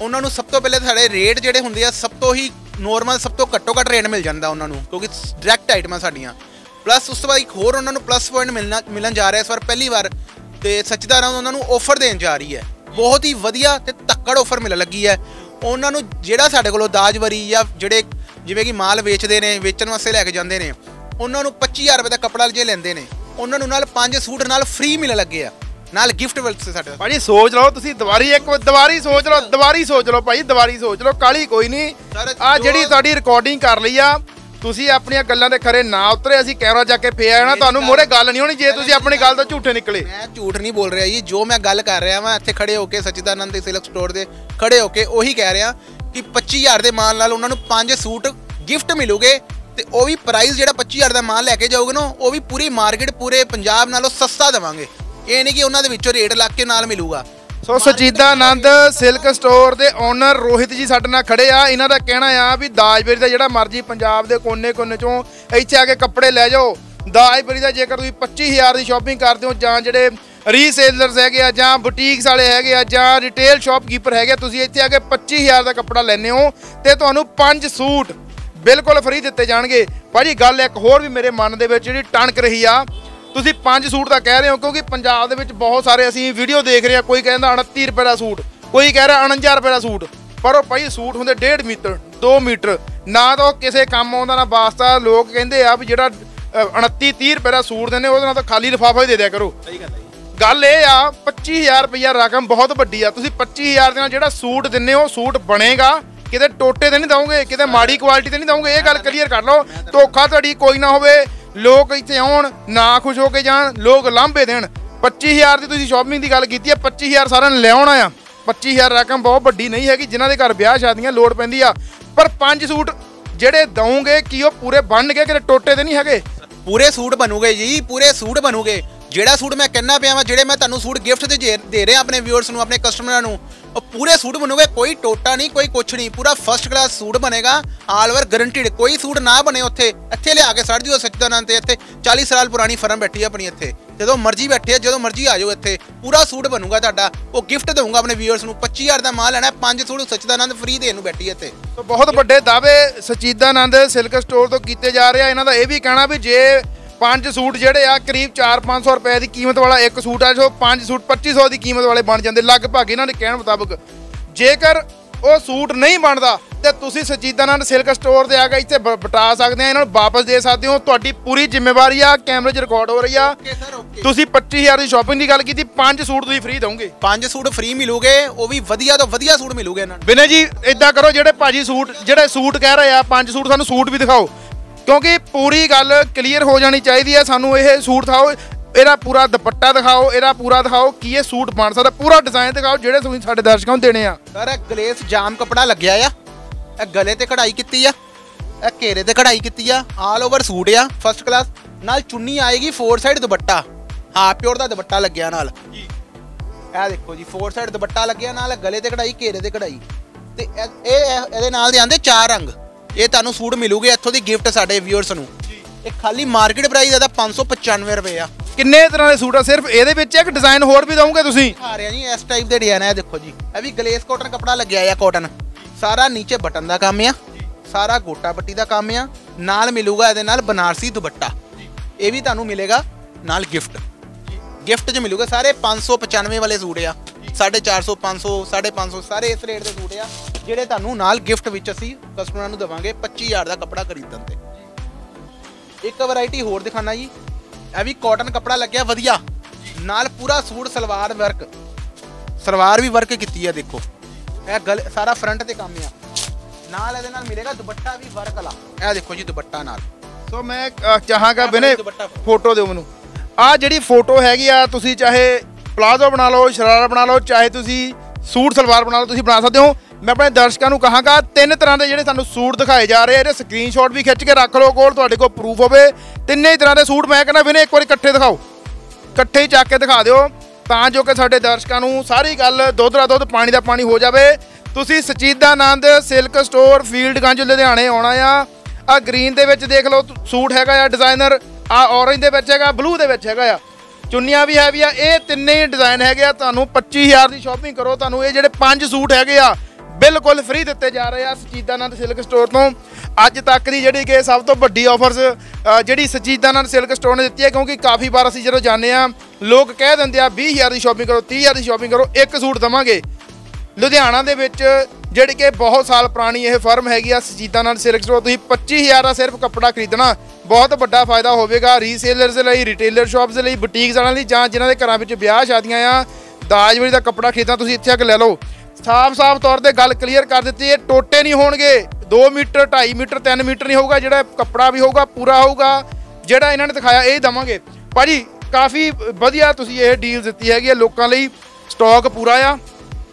ਉਹਨਾਂ ਨੂੰ ਸਭ ਤੋਂ ਪਹਿਲੇ ਸਾਡੇ ਰੇਟ ਜਿਹੜੇ ਹੁੰਦੇ ਆ ਸਭ ਤੋਂ ਹੀ ਨੋਰਮਲ ਸਭ ਤੋਂ ਘੱਟੋ ਘੱਟ ਰੇਟ ਮਿਲ ਜਾਂਦਾ ਉਹਨਾਂ ਨੂੰ, ਕਿਉਂਕਿ ਡਾਇਰੈਕਟ ਆਈਟਮਾਂ ਸਾਡੀਆਂ। ਪਲੱਸ ਉਸ ਤੋਂ ਬਾਅਦ ਇੱਕ ਹੋਰ ਉਹਨਾਂ ਨੂੰ ਪਲੱਸ ਪੁਆਇੰਟ ਮਿਲਣਾ, ਮਿਲਣ ਜਾ ਰਿਹਾ ਇਸ ਵਾਰ ਪਹਿਲੀ ਵਾਰ, ਤੇ ਸੱਚਦਾਰਾਂ ਉਹਨਾਂ ਨੂੰ ਆਫਰ ਦੇਣ ਜਾ ਰਹੀ ਹੈ। ਬਹੁਤ ਹੀ ਵਧੀਆ ਤੇ ਤੱਕੜ ਆਫਰ ਮਿਲਣ ਲੱਗੀ ਹੈ। ਉਹਨਾਂ ਨੂੰ ਜਿਹੜਾ ਸਾਡੇ ਕੋਲੋਂ ਦਾਜ ਵਰੀ ਜਾਂ ਜਿਹੜੇ ਜਿਵੇਂ ਕਿ ਮਾਲ ਵੇਚਦੇ ਨੇ, ਵੇਚਣ ਵਾਸਤੇ ਲੈ ਕੇ ਜਾਂਦੇ ਨੇ, ਉਹਨਾਂ ਨੂੰ 25000 ਰੁਪਏ ਦਾ ਕੱਪੜਾ ਜੇ ਲੈਂਦੇ ਨੇ, ਉਹਨਾਂ ਨੂੰ ਨਾਲ ਪੰਜ ਸੂਟ ਨਾਲ ਫ੍ਰੀ ਮਿਲਣ ਲੱਗੇ ਆ। ਨਾਲ ਗਿਫਟ ਵਾਸਤੇ ਸਾਡੇ ਭਾਜੀ ਸੋਚ ਲਓ ਤੁਸੀਂ ਦੁਬਾਰੀ ਇੱਕ ਵਾਰ ਦੁਬਾਰੀ ਸੋਚ ਲਓ ਦੁਬਾਰੀ ਸੋਚ ਲਓ ਭਾਈ ਦੁਬਾਰੀ ਸੋਚ ਲਓ ਕਾਲੀ ਕੋਈ ਨਹੀਂ। ਆ ਜਿਹੜੀ ਤੁਹਾਡੀ ਰਿਕਾਰਡਿੰਗ ਕਰ ਲਈ ਆ ਤੁਸੀਂ ਆਪਣੀਆਂ ਗੱਲਾਂ ਦੇ ਖਰੇ ਨਾ ਉਤਰੇ ਅਸੀਂ ਕੈਮਰਾ ਜਾ ਕੇ ਫੇਰ ਆਣਾ ਤੁਹਾਨੂੰ ਮੋਰੇ ਗੱਲ ਨਹੀਂ ਹੋਣੀ ਜੇ ਤੁਸੀਂ ਆਪਣੀ ਗੱਲ ਤੋਂ ਝੂਠੇ ਨਿਕਲੇ। ਮੈਂ ਝੂਠ ਨਹੀਂ ਬੋਲ ਰਿਹਾ ਜੀ ਜੋ ਮੈਂ ਗੱਲ ਕਰ ਰਿਹਾ ਮੈਂ ਇੱਥੇ ਖੜੇ ਹੋ ਕੇ ਸਚਿਦਾਨੰਦ ਦੇ ਸਿਲਕ ਸਟੋਰ ਦੇ ਖੜੇ ਹੋ ਕੇ ਉਹੀ ਕਹਿ ਰਿਹਾ ਕਿ 25000 ਦੇ ਮਾਲ ਨਾਲ ਉਹਨਾਂ ਨੂੰ ਪੰਜ ਸੂਟ ਗਿਫਟ ਮਿਲੂਗੇ ਤੇ ਉਹ ਵੀ ਪ੍ਰਾਈਸ ਜਿਹੜਾ 25000 ਦਾ ਮਾਲ ਲੈ ਕੇ ਜਾਓਗੇ ਨਾ ਉਹ ਵੀ ਪੂਰੀ ਮਾਰਕੀਟ ਪੂਰੇ ਪੰਜਾਬ ਨਾਲੋਂ ਸਸਤਾ ਦੇਵਾਂਗੇ। ਇਹ ਨਹੀਂ ਕਿ ਉਹਨਾਂ ਦੇ ਵਿੱਚੋਂ ਰੇਟ ਲੱਗ ਕੇ ਨਾਲ ਮਿਲੂਗਾ। So Sachida Anand silk store ਦੇ ਓਨਰ ਰੋਹਿਤ ਜੀ ਸਾਡੇ ਨਾਲ ਖੜੇ ਆ। ਇਹਨਾਂ ਦਾ ਕਹਿਣਾ ਆ ਵੀ ਦਾਜਬੇਰੀ ਦਾ ਜਿਹੜਾ ਮਰਜ਼ੀ ਪੰਜਾਬ ਦੇ ਕੋਨੇ-ਕੋਨੇ ਚੋਂ ਇੱਥੇ ਆ ਕੇ ਕੱਪੜੇ ਲੈ ਜਾਓ। ਦਾਜਬੇਰੀ ਦਾ ਜੇਕਰ ਤੁਸੀਂ 25000 ਦੀ ਸ਼ਾਪਿੰਗ ਕਰਦੇ ਹੋ ਜਾਂ ਜਿਹੜੇ ਰੀਸੇਲਰਸ ਹੈਗੇ ਆ ਜਾਂ ਬੁਟੀਕਸ ਵਾਲੇ ਹੈਗੇ ਆ ਜਾਂ ਰਿਟੇਲ ਸ਼ਾਪਕੀਪਰ ਹੈਗੇ ਆ, ਤੁਸੀਂ ਇੱਥੇ ਆ ਕੇ 25000 ਦਾ ਕੱਪੜਾ ਲੈਣੇ ਹੋ ਤੇ ਤੁਹਾਨੂੰ 5 ਸੂਟ ਬਿਲਕੁਲ ਫ੍ਰੀ ਦਿੱਤੇ ਜਾਣਗੇ। ਭਾਜੀ ਗੱਲ ਇੱਕ ਹੋਰ ਵੀ ਮੇਰੇ ਮਨ ਦੇ ਵਿੱਚ ਜਿਹੜੀ ਟਣਕ ਰਹੀ ਆ ਤੁਸੀਂ ਪੰਜ ਸੂਟ ਤਾਂ ਕਹਿ ਰਹੇ ਹੋ ਕਿਉਂਕਿ ਪੰਜਾਬ ਦੇ ਵਿੱਚ ਬਹੁਤ ਸਾਰੇ ਅਸੀਂ ਵੀਡੀਓ ਦੇਖ ਰਹੇ ਹਾਂ ਕੋਈ ਕਹਿੰਦਾ 29 ਰੁਪਏ ਦਾ ਸੂਟ ਕੋਈ ਕਹਿ ਰਿਹਾ 49 ਰੁਪਏ ਦਾ ਸੂਟ ਪਰ ਉਹ ਭਾਈ ਸੂਟ ਹੁੰਦੇ 1.5 ਮੀਟਰ 2 ਮੀਟਰ ਨਾ ਤਾਂ ਉਹ ਕਿਸੇ ਕੰਮ ਆਉਂਦਾ ਨਾ ਵਾਸਤਾ ਲੋਕ ਕਹਿੰਦੇ ਆ ਵੀ ਜਿਹੜਾ ਅ, 29 30 ਰੁਪਏ ਦਾ ਸੂਟ ਦਿੰਦੇ ਉਹਦੇ ਨਾਲ ਤਾਂ ਖਾਲੀ ਲਿਫਾਫਾ ਹੀ ਦੇ ਦਿਆ ਕਰੋ। ਸਹੀ ਗੱਲ ਹੈ ਜੀ। ਗੱਲ ਇਹ ਆ 25000 ਰੁਪਇਆ ਰਕਮ ਬਹੁਤ ਵੱਡੀ ਆ ਤੁਸੀਂ 25000 ਦੇ ਨਾਲ ਜਿਹੜਾ ਸੂਟ ਦਿੰਨੇ ਹੋ ਸੂਟ ਬਣੇਗਾ ਕਿਤੇ ਟੋਟੇ ਤੇ ਨਹੀਂ ਦਵੋਗੇ ਕਿਤੇ ਮਾੜੀ ਕੁਆਲਿਟੀ ਤੇ ਨਹੀਂ ਦਵੋਗੇ ਇਹ ਗੱਲ ਕਲੀਅਰ ਕਰ ਲਓ ਧੋਖਾ ਤੁਹਾਡੀ ਕੋਈ ਨਾ ਹੋਵੇ ਲੋਕ ਇੱਥੇ ਆਉਣ, ਨਾ ਖੁਸ਼ ਹੋ ਕੇ ਜਾਣ, ਲੋਕ ਲਾਂਭੇ ਦੇਣ। 25000 ਦੀ ਤੁਸੀਂ ਸ਼ਾਪਿੰਗ ਦੀ ਗੱਲ ਕੀਤੀ ਹੈ 25000 ਸਾਰਿਆਂ ਨੇ ਲਿਆਉਣਾ ਆ। 25000 ਰਕਮ ਬਹੁਤ ਵੱਡੀ ਨਹੀਂ ਹੈਗੀ, ਜਿਨ੍ਹਾਂ ਦੇ ਘਰ ਵਿਆਹ ਸ਼ਾਦੀਆਂ ਲੋੜ ਪੈਂਦੀ ਆ। ਪਰ ਪੰਜ ਸੂਟ ਜਿਹੜੇ ਦਵੋਗੇ ਕੀ ਉਹ ਪੂਰੇ ਬਣ ਗਏ, ਕਿਤੇ ਟੋਟੇ ਤੇ ਨਹੀਂ ਹੈਗੇ? ਪੂਰੇ ਸੂਟ ਬਣੂਗੇ ਜੀ, ਪੂਰੇ ਸੂਟ ਬਣੂਗੇ। ਜਿਹੜਾ ਸੂਟ ਮੈਂ ਕਹਿਣਾ ਪਿਆ ਵਾਂ, ਜਿਹੜੇ ਮੈਂ ਤੁਹਾਨੂੰ ਸੂਟ ਗਿਫਟ ਤੇ ਜੇ- ਦੇ ਰਿਹਾ ਆਪਣੇ ਵਿਊਅਰਸ ਨੂੰ, ਆਪਣੇ ਕਸਟਮਰਾਂ ਨੂੰ ਉਹ ਪੂਰੇ ਸੂਟ ਬਣੂਗੇ ਕੋਈ ਟੋਟਾ ਨਹੀਂ ਕੋਈ ਕੁਛ ਨਹੀਂ ਪੂਰਾ ਫਸਟ ਕਲਾਸ ਸੂਟ ਬਣੇਗਾ ਆਲ ਓਵਰ ਗਾਰੰਟੀਡ ਕੋਈ ਸੂਟ ਨਾ ਬਣੇ ਉੱਥੇ ਇੱਥੇ ਲਿਆ ਕੇ ਸੜ ਜਿਓ ਸੱਚਦਾਨੰਦ ਤੇ ਇੱਥੇ 40 ਸਾਲ ਪੁਰਾਣੀ ਫਰਮ ਬੈਠੀ ਹੈ ਆਪਣੀ ਇੱਥੇ ਜਦੋਂ ਮਰਜ਼ੀ ਬੈਠੇ ਜਦੋਂ ਮਰਜ਼ੀ ਆ ਜਾਓ ਇੱਥੇ ਪੂਰਾ ਸੂਟ ਬਣੂਗਾ ਤੁਹਾਡਾ ਉਹ ਗਿਫਟ ਦਊਂਗਾ ਆਪਣੇ ਵਿਊਅਰਸ ਨੂੰ 25000 ਦਾ ਮਾਲ ਲੈਣਾ ਪੰਜ ਸੂਟ ਸੱਚਦਾਨੰਦ ਫ੍ਰੀ ਦੇਣ ਨੂੰ ਬੈਠੀ ਇੱਥੇ ਸੋ ਬਹੁਤ ਵੱਡੇ ਦਾਅਵੇ ਸਚੀਦਾਨੰਦ ਸਿਲਕ ਸਟੋਰ ਤੋਂ ਕੀਤੇ ਜਾ ਰਹੇ ਆ। ਇਹਨਾਂ ਦਾ ਇਹ ਵੀ ਕਹਿਣਾ ਵੀ ਜੇ ਪੰਜ ਸੂਟ ਜਿਹੜੇ ਆ ਕਰੀਬ 4-500 ਰੁਪਏ ਦੀ ਕੀਮਤ ਵਾਲਾ ਇੱਕ ਸੂਟ ਆ ਜੋ ਪੰਜ ਸੂਟ 2500 ਦੀ ਕੀਮਤ ਵਾਲੇ ਬਣ ਜਾਂਦੇ। ਲਗਭਗ ਇਹਨਾਂ ਦੇ ਕਹਿਣ ਮੁਤਾਬਕ ਜੇਕਰ ਉਹ ਸੂਟ ਨਹੀਂ ਬਣਦਾ ਤੇ ਤੁਸੀਂ ਸਚੀਦਾਨੰਦ ਸਿਲਕ ਸਟੋਰ ਤੇ ਆ ਕੇ ਇੱਥੇ ਬਟਾ ਸਕਦੇ ਆ ਇਹਨਾਂ ਨੂੰ ਵਾਪਸ ਦੇ ਸਕਦੇ ਹੋ। ਤੁਹਾਡੀ ਪੂਰੀ ਜ਼ਿੰਮੇਵਾਰੀ ਆ ਕੈਮਰੇ 'ਚ ਰਿਕਾਰਡ ਹੋ ਰਹੀ ਆ। ਤੁਸੀਂ 25000 ਦੀ ਸ਼ਾਪਿੰਗ ਦੀ ਗੱਲ ਕੀਤੀ ਪੰਜ ਸੂਟ ਤੁਸੀਂ ਫ੍ਰੀ ਦੋਗੇ ਪੰਜ ਸੂਟ ਫ੍ਰੀ ਮਿਲੂਗੇ ਉਹ ਵੀ ਵਧੀਆ ਤੋਂ ਵਧੀਆ ਸੂਟ ਮਿਲੂਗੇ ਇਹਨਾਂ ਨੂੰ। ਵਿਨੇ ਜੀ ਇਦਾਂ ਕਰੋ ਜਿਹੜੇ ਭਾਜੀ ਸੂਟ ਜਿਹੜੇ ਸੂਟ ਕਹਿ ਰਹੇ ਆ ਪੰਜ ਸੂਟ ਸਾਨੂੰ ਸੂਟ ਵੀ ਦਿਖਾਓ। ਕਿਉਂਕਿ ਪੂਰੀ ਗੱਲ ਕਲੀਅਰ ਹੋ ਜਾਣੀ ਚਾਹੀਦੀ ਹੈ। ਸਾਨੂੰ ਇਹ ਸੂਟ ਦਿਖਾਓ ਇਹਦਾ ਪੂਰਾ ਦੁਪੱਟਾ ਦਿਖਾਓ ਇਹਦਾ ਪੂਰਾ ਦਿਖਾਓ ਕੀ ਇਹ ਸੂਟ ਬਣ ਸਕਦਾ। ਪੂਰਾ ਡਿਜ਼ਾਈਨ ਦਿਖਾਓ ਜਿਹੜੇ ਤੁਸੀਂ ਸਾਡੇ ਦਰਸ਼ਕਾਂ ਨੂੰ ਦੇਣੇ ਆ। ਸਰ ਇਹ ਗਲੇਸ ਜਾਮ ਕਪੜਾ ਲੱਗਿਆ ਆ। ਇਹ ਗਲੇ ਤੇ ਕਢਾਈ ਕੀਤੀ ਆ। ਇਹ ਘੇਰੇ ਤੇ ਕਢਾਈ ਕੀਤੀ ਆ। ਆਲ ਓਵਰ ਸੂਟ ਆ ਫਸਟ ਕਲਾਸ ਨਾਲ ਚੁੰਨੀ ਆਏਗੀ ਫੋਰ ਸਾਈਡ ਦੁਪੱਟਾ। ਹਾਂ ਪਿਓਰ ਦਾ ਦੁਪੱਟਾ ਲੱਗਿਆ ਨਾਲ। ਜੀ। ਇਹ ਦੇਖੋ ਜੀ ਫੋਰ ਸਾਈਡ ਦੁਪੱਟਾ ਲੱਗਿਆ ਨਾਲ ਗਲੇ ਤੇ ਕਢਾਈ ਘੇਰੇ ਤੇ ਕਢਾਈ। ਤੇ ਇਹ ਇਹ- ਇਹਦੇ ਨਾਲ ਦੇ ਆਂਦੇ ਚਾਰ ਰੰਗ। ਇਹ ਤੁਹਾਨੂੰ ਸੂਟ ਮਿਲੂਗੇ ਇੱਥੋਂ ਦੀ ਗਿਫਟ ਸਾਡੇ ਵਿਊਅਰਸ ਨੂੰ। ਇਹ ਖਾਲੀ ਮਾਰਕੀਟ ਪ੍ਰਾਈਸ ਇਹਦਾ 595 ਰੁਪਏ ਆ। ਕਿੰਨੇ ਤਰ੍ਹਾਂ ਦੇ ਸੂਟ ਆ? ਸਿਰਫ ਇਹਦੇ ਵਿੱਚ ਇੱਕ ਡਿਜ਼ਾਈਨ ਹੋਰ ਵੀ ਦਵੋਗੇ ਤੁਸੀਂ? ਆ ਰਿਹਾ ਜੀ ਇਸ ਟਾਈਪ ਦੇ ਡਿਜ਼ਾਈਨ ਹੈ ਦੇਖੋ ਜੀ। ਇਹ ਵੀ ਗਲੇਸ ਕਾਟਨ ਕਪੜਾ ਲੱਗਿਆ ਆ ਕਾਟਨ ਸਾਰਾ ਨੀਚੇ ਬਟਨ ਦਾ ਕੰਮ ਆ। ਸਾਰਾ ਗੋਟਾ ਪੱਟੀ ਦਾ ਕੰਮ ਆ। ਨਾਲ ਮਿਲੂਗਾ ਇਹਦੇ ਨਾਲ ਬਨਾਰਸੀ ਦੁਪੱਟਾ। ਇਹ ਵੀ ਤੁਹਾਨੂੰ ਮਿਲੇਗਾ ਨਾਲ ਗਿਫਟ ਗਿਫਟ 'ਚ ਮਿਲੂਗਾ ਸਾਰੇ 595 ਵਾਲੇ ਸੂਟ ਆ। 450 500 550 ਸਾਰੇ ਇਸ ਰੇਟ ਦੇ ਸੂਟ ਆ। ਜਿਹੜੇ ਤੁਹਾਨੂੰ ਨਾਲ ਗਿਫਟ ਵਿੱਚ ਅਸੀਂ ਕਸਟਮਰਾਂ ਨੂੰ ਦਵਾਂਗੇ 25000 ਦਾ ਕੱਪੜਾ ਖਰੀਦਣ ਤੇ। ਇੱਕ ਵੈਰਾਈਟੀ ਹੋਰ ਦਿਖਾਣਾ ਜੀ। ਇਹ ਵੀ ਕਾਟਨ ਕੱਪੜਾ ਲੱਗਿਆ ਵਧੀਆ। ਨਾਲ ਪੂਰਾ ਸੂਟ ਸਲਵਾਰ ਵਰਕ ਸਲਵਾਰ ਵੀ ਵਰਕ ਕੀਤੀ ਆ ਦੇਖੋ। ਇਹ ਗਲ ਸਾਰਾ ਫਰੰਟ ਤੇ ਕੰਮ ਆ। ਨਾਲ ਇਹਦੇ ਨਾਲ ਮਿਲੇਗਾ ਦੁਪੱਟਾ ਵੀ ਵਰਕ ਵਾਲਾ। ਇਹ ਦੇਖੋ ਜੀ ਦੁਪੱਟਾ ਨਾਲ। ਸੋ ਮੈਂ ਅ, ਚਾਹਾਂਗਾ ਦੁਪੱਟਾ ਫੋਟੋ ਦਿਓ ਮੈਨੂੰ। ਆ ਜਿਹੜੀ ਫੋਟੋ ਹੈਗੀ ਆ ਤੁਸੀਂ ਚਾਹੇ ਪਲਾਜ਼ੋ ਬਣਾ ਲਓ ਸ਼ਰਾਰਾ ਬਣਾ ਲਓ ਚਾਹੇ ਤੁਸੀਂ ਸੂਟ ਸਲਵਾਰ ਬਣਾ ਲਓ ਤੁਸੀਂ ਬਣਾ ਸਕਦੇ ਹੋ। ਮੈਂ ਆਪਣੇ ਦਰਸ਼ਕਾਂ ਨੂੰ ਕਹਾਂਗਾ, ਤਿੰਨ ਤਰ੍ਹਾਂ ਦੇ ਜਿਹੜੇ ਤੁਹਾਨੂੰ ਸੂਟ ਦਿਖਾਏ ਜਾ ਰਹੇ ਆ, ਇਹਦੇ ਸਕਰੀਨਸ਼ਾਟ ਵੀ ਖਿੱਚ ਕੇ ਰੱਖ ਲਓ ਕੋਲ, ਤੁਹਾਡੇ ਕੋਲ ਪ੍ਰੂਫ ਹੋਵੇ। ਤਿੰਨੇ ਹੀ ਤਰ੍ਹਾਂ ਦੇ ਸੂਟ ਮੈਂ ਕਹਿੰਦਾ ਵਿਨੇ ਇੱਕ ਵਾਰੀ ਇਕੱਠੇ ਦਿਖਾਓ। ਇਕੱਠੇ ਹੀ ਚੱਕ ਕੇ ਦਿਖਾ ਦਿਓ, ਤਾਂ ਜੋ ਕਿ ਸਾਡੇ ਦਰਸ਼ਕਾਂ ਨੂੰ ਸਾਰੀ ਗੱਲ ਦੁੱਧ ਦਾ ਦੁੱਧ ਪਾਣੀ ਦਾ ਪਾਣੀ ਹੋ ਜਾਵੇ। ਤੁਸੀਂ Sachida Anand silk store, Field Ganj ਲੁਧਿਆਣੇ ਆਉਣਾ ਆ। ਆ ਗ੍ਰੀਨ ਦੇ ਵਿੱਚ ਦੇਖ ਲਓ, ਸੂਟ ਹੈਗਾ ਆ ਡਿਜ਼ਾਈਨਰ ਆ ਔਰੇਂਜ ਦੇ ਵਿੱਚ ਹੈਗਾ ਬਲੂ ਦੇ ਵਿੱਚ ਹੈਗਾ ਆ। ਚੁੰਨੀਆਂ ਵੀ ਹੈਵੀ ਆ, ਇਹ ਤਿੰਨੇ ਹੀ ਡਿਜ਼ਾਈਨ ਹੈਗੇ ਆ। ਤੁਹਾਨੂੰ 25000 ਦੀ ਸ਼ਾਪਿੰਗ ਕਰੋ, ਤੁਹਾਨੂੰ ਇਹ ਜਿਹੜੇ ਪੰਜ ਸੂਟ ਹੈਗੇ ਆ ਬਿਲਕੁਲ ਫ੍ਰੀ ਦਿੱਤੇ ਜਾ ਰਹੇ ਆ ਸਚੀਦਾਨੰਦ ਸਿਲਕ ਸਟੋਰ ਤੋਂ। ਅੱਜ ਤੱਕ ਦੀ ਜਿਹੜੀ ਕਿ ਸਭ ਤੋਂ ਵੱਡੀ ਆਫਰਸ ਜਿਹੜੀ ਸਚੀਦਾਨੰਦ ਸਿਲਕ ਸਟੋਰ ਨੇ ਦਿੱਤੀ ਹੈ, ਕਿਉਂਕਿ ਕਾਫੀ ਵਾਰ ਅਸੀਂ ਜਦੋਂ ਜਾਂਦੇ ਆ ਲੋਕ ਕਹਿ ਦਿੰਦੇ ਆ 20000 ਦੀ ਸ਼ਾਪਿੰਗ ਕਰੋ 30000 ਦੀ ਸ਼ਾਪਿੰਗ ਕਰੋ, ਇੱਕ ਸੂਟ ਦਵਾਂਗੇ। ਲੁਧਿਆਣਾ ਦੇ ਵਿੱਚ ਜਿਹੜੀ ਕਿ ਬਹੁਤ ਸਾਲ ਪੁਰਾਣੀ ਇਹ ਫਰਮ ਹੈਗੀ ਆ ਸਜੀਦਾਨੰਦ ਸਿਲਕ ਸਟੋਰ ਤੁਸੀਂ 25000 ਦਾ ਸਿਰਫ ਕੱਪੜਾ ਖਰੀਦਣਾ, ਬਹੁਤ ਵੱਡਾ ਫਾਇਦਾ ਹੋਵੇਗਾ ਰੀਸੇਲਰਸ ਲਈ ਰਿਟੇਲਰ ਸ਼ਾਪਸ ਦੇ ਲਈ ਬੁਟੀਕਸ ਵਾਲਿਆਂ ਲਈ, ਜਾਂ ਜਿਨ੍ਹਾਂ ਦੇ ਘਰਾਂ ਵਿੱਚ ਵਿਆਹ ਸ਼ਾਦੀਆਂ ਆ ਦਾਜਵਰੀ ਦਾ ਕੱਪੜਾ ਖਰੀਦਣਾ, ਤੁਸੀਂ ਇੱਥੇ ਆ ਕੇ ਲੈ ਲਓ। ਸਾਫ਼-ਸਾਫ਼ ਤੌਰ ਤੇ ਗੱਲ ਕਲੀਅਰ ਕਰ ਦਿੱਤੀ ਇਹ ਟੋਟੇ ਨਹੀਂ ਹੋਣਗੇ। 2 ਮੀਟਰ 2.5 ਮੀਟਰ 3 ਮੀਟਰ ਨਹੀਂ ਹੋਊਗਾ, ਜਿਹੜਾ ਕੱਪੜਾ ਵੀ ਹੋਊਗਾ, ਪੂਰਾ ਹੋਊਗਾ, ਜਿਹੜਾ ਇਹਨਾਂ ਨੇ ਦਿਖਾਇਆ, ਇਹ ਦਵਾਂਗੇ। ਭਾਜੀ, ਕਾਫੀ ਵਧੀਆ ਤੁਸੀਂ ਇਹ ਡੀਲ ਦਿੱਤੀ ਹੈਗੀ ਹੈ, ਲੋਕਾਂ ਲਈ ਸਟਾਕ ਪੂਰਾ ਆ।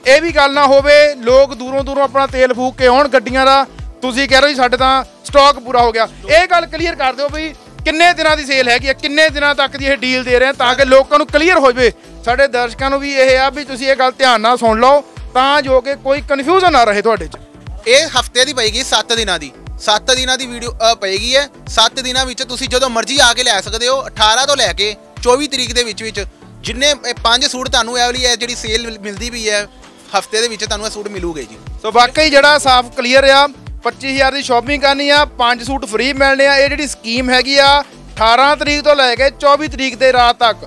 ਇਹ ਵੀ ਗੱਲ ਨਾ ਹੋਵੇ, ਲੋਕ ਦੂਰੋਂ ਦੂਰੋਂ ਆਪਣਾ ਤੇਲ ਫੂਕ ਕੇ ਆਉਣ ਗੱਡੀਆਂ ਦਾ, ਤੁਸੀਂ ਕਹਿ ਰਹੇ ਹੋ ਜੀ, ਸਾਡੇ ਤਾਂ ਸਟਾਕ ਪੂਰਾ ਹੋ ਗਿਆ। ਇਹ ਗੱਲ ਕਲੀਅਰ ਕਰ ਦਿਓ ਵੀ ਕਿੰਨੇ ਦਿਨਾਂ ਦੀ ਸੇਲ ਹੈਗੀ ਹੈ, ਕਿੰਨੇ ਦਿਨਾਂ ਤੱਕ ਦੀ ਇਹ ਡੀਲ ਦੇ ਰਹੇ ਤਾਂ ਕਿ ਲੋਕਾਂ ਨੂੰ ਕਲੀਅਰ ਹੋ ਜਾਵੇ। ਸਾਡੇ ਦਰਸ਼ਕਾਂ ਨੂੰ ਵੀ ਇਹ ਆ ਵੀ ਤੁਸੀਂ ਇਹ ਗੱਲ ਧਿਆਨ ਨਾਲ ਸੁਣ ਲਓ। ਤਾਂ ਜੋ ਕਿ ਕੋਈ ਕਨਫਿਊਜ਼ਨ ਨਾ ਰਹੇ ਤੁਹਾਡੇ 'ਚ। ਇਹ ਹਫ਼ਤੇ ਦੀ ਪਏਗੀ 7 ਦਿਨਾਂ ਦੀ। 7 ਦਿਨਾਂ ਦੀ ਵੀਡੀਓ ਅ, ਪਏਗੀ ਹੈ। 7 ਦਿਨਾਂ ਵਿੱਚ ਤੁਸੀਂ ਜਦੋਂ ਮਰਜ਼ੀ ਆ ਕੇ ਲੈ ਸਕਦੇ ਹੋ 18 ਤੋਂ ਲੈ ਕੇ 24 ਤਰੀਕ ਦੇ ਵਿੱਚ ਵਿੱਚ ਜਿੰਨੇ ਪੰਜ ਸੂਟ ਤੁਹਾਨੂੰ ਇਹ ਵਾਲੀ ਹੈ ਜਿਹੜੀ ਸੇਲ ਮਿਲਦੀ ਵੀ ਹੈ ਹਫ਼ਤੇ ਦੇ ਵਿੱਚ ਤੁਹਾਨੂੰ ਇਹ ਸੂਟ ਮਿਲੂਗੇ ਜੀ। ਸੋ ਵਾਕਈ ਜਿਹੜਾ ਸਾਫ਼ ਕਲੀਅਰ ਆ 25000 ਦੀ ਸ਼ਾਪਿੰਗ ਕਰਨੀ ਆ ਪੰਜ ਸੂਟ ਫ੍ਰੀ ਮਿਲਣੇ ਆ। ਇਹ ਜਿਹੜੀ ਸਕੀਮ ਹੈਗੀ ਆ 18 ਤਰੀਕ ਤੋਂ ਲੈ ਕੇ 24 ਤਰੀਕ ਦੇ ਰਾਤ ਤੱਕ।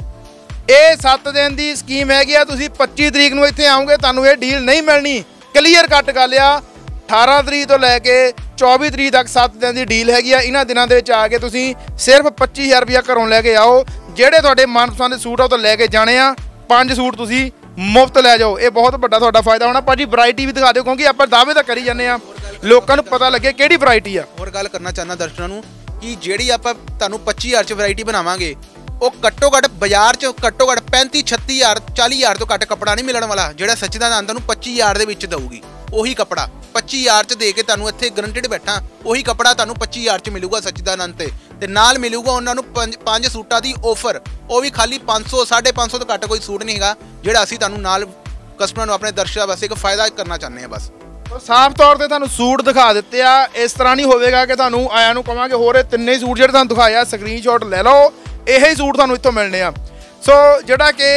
ਇਹ 7 ਦਿਨ ਦੀ ਸਕੀਮ ਹੈਗੀ ਆ, ਤੁਸੀਂ 25 ਤਰੀਕ ਨੂੰ ਇੱਥੇ ਆਓਗੇ, ਤੁਹਾਨੂੰ ਇਹ ਡੀਲ ਨਹੀਂ ਮਿਲਣੀ। ਕਲੀਅਰ ਕੱਟ ਗੱਲ ਆ 18 ਤਰੀਕ ਤੋਂ ਲੈ ਕੇ 24 ਤਰੀਕ ਤੱਕ 7 ਦਿਨ ਦੀ ਡੀਲ ਹੈਗੀ ਆ। ਇਹਨਾਂ ਦਿਨਾਂ ਦੇ ਵਿੱਚ ਆ ਕੇ ਤੁਸੀਂ ਸਿਰਫ 25000 ਰੁਪਇਆ ਘਰੋਂ ਲੈ ਕੇ ਆਓ। ਜਿਹੜੇ ਤੁਹਾਡੇ ਮਨਪਸੰਦ ਸੂਟ ਆ, ਉਹ ਤੋਂ ਲੈ ਕੇ ਜਾਣੇ ਆ। ਪੰਜ ਸੂਟ ਤੁਸੀਂ ਮੁਫਤ ਲੈ ਜਾਓ। ਇਹ ਬਹੁਤ ਵੱਡਾ ਤੁਹਾਡਾ ਫਾਇਦਾ ਹੋਣਾ। ਭਾਜੀ ਵੈਰਾਈਟੀ ਵੀ ਦਿਖਾ ਦਿਓ, ਕਿਉਂਕਿ ਆਪਾਂ ਦਾਅਵੇ ਤਾਂ ਕਰੀ ਜਾਂਦੇ ਆ। ਲੋਕਾਂ ਨੂੰ ਪਤਾ ਲੱਗੇ ਕਿਹੜੀ ਵੈਰਾਈਟੀ ਆ। ਹੋਰ ਗੱਲ ਕਰਨਾ ਚਾਹੁੰਦਾ ਦਰਸ਼ਕਾਂ ਨੂੰ ਕਿ ਜਿਹੜੀ ਆਪਾਂ ਤੁਹਾਨੂੰ 25000 ਚ ਵੈਰਾਈਟੀ ਬਣਾਵਾਂਗੇ ਉਹ ਘੱਟੋ ਘੱਟ ਬਾਜ਼ਾਰ ਚ ਘੱਟੋ ਘੱਟ 35 36000 40000 ਤੋਂ ਘੱਟ ਕੱਪੜਾ ਨਹੀਂ ਮਿਲਣ ਵਾਲਾ, ਜਿਹੜਾ ਸੱਚਿਦਾਨੰਦ ਤੁਹਾਨੂੰ 25000 ਦੇ ਵਿੱਚ ਦਊਗੀ। ਉਹੀ ਕੱਪੜਾ 25000 ਚ ਦੇ ਕੇ ਤੁਹਾਨੂੰ ਇੱਥੇ ਗਰੰਟਡ ਬੈਠਾ, ਉਹੀ ਕੱਪੜਾ ਤੁਹਾਨੂੰ 25000 ਚ ਮਿਲੂਗਾ ਸੱਚਿਦਾਨੰਦ ਤੇ। ਤੇ ਨਾਲ ਮਿਲੂਗਾ ਉਹਨਾਂ ਨੂੰ ਪੰਜ ਪੰਜ ਸੂਟਾਂ ਦੀ ਆਫਰ ਉਹ ਵੀ ਖਾਲੀ 500 550 ਤੋਂ ਘੱਟ ਕੋਈ ਸੂਟ ਨਹੀਂ ਹੈਗਾ, ਜਿਹੜਾ ਅਸੀਂ ਤੁਹਾਨੂੰ ਨਾਲ ਕਸਟਮਰ ਨੂੰ ਆਪਣੇ ਦਰਸ਼ਕਾਂ ਵਾਸਤੇ ਇੱਕ ਫਾਇਦਾ ਕਰਨਾ ਚਾਹੁੰਦੇ ਹਾਂ ਬਸ। ਸਾਫ਼ ਤੌਰ ਤੇ ਤੁਹਾਨੂੰ ਸੂਟ ਦਿਖਾ ਦਿੱਤੇ ਆ, ਇਸ ਤਰ੍ਹਾਂ ਨਹੀਂ ਹੋਵੇਗਾ ਕਿ ਤੁਹਾਨੂੰ ਆਇਆਂ ਨੂੰ ਕਵਾਂਗੇ, ਹੋਰ ਇਹ ਤਿੰਨੇ ਸੂਟ ਜਿਹੜੇ ਤੁਹਾਨੂੰ ਦਿਖਾਇਆ ਸਕਰੀਨਸ਼ਾਟ ਲੈ ਲਓ ਇਹੇ ਹੀ ਸੂਟ ਤੁਹਾਨੂੰ ਇੱਥੋਂ ਮਿਲਣੇ ਆ। ਸੋ ਜਿਹੜਾ ਕਿ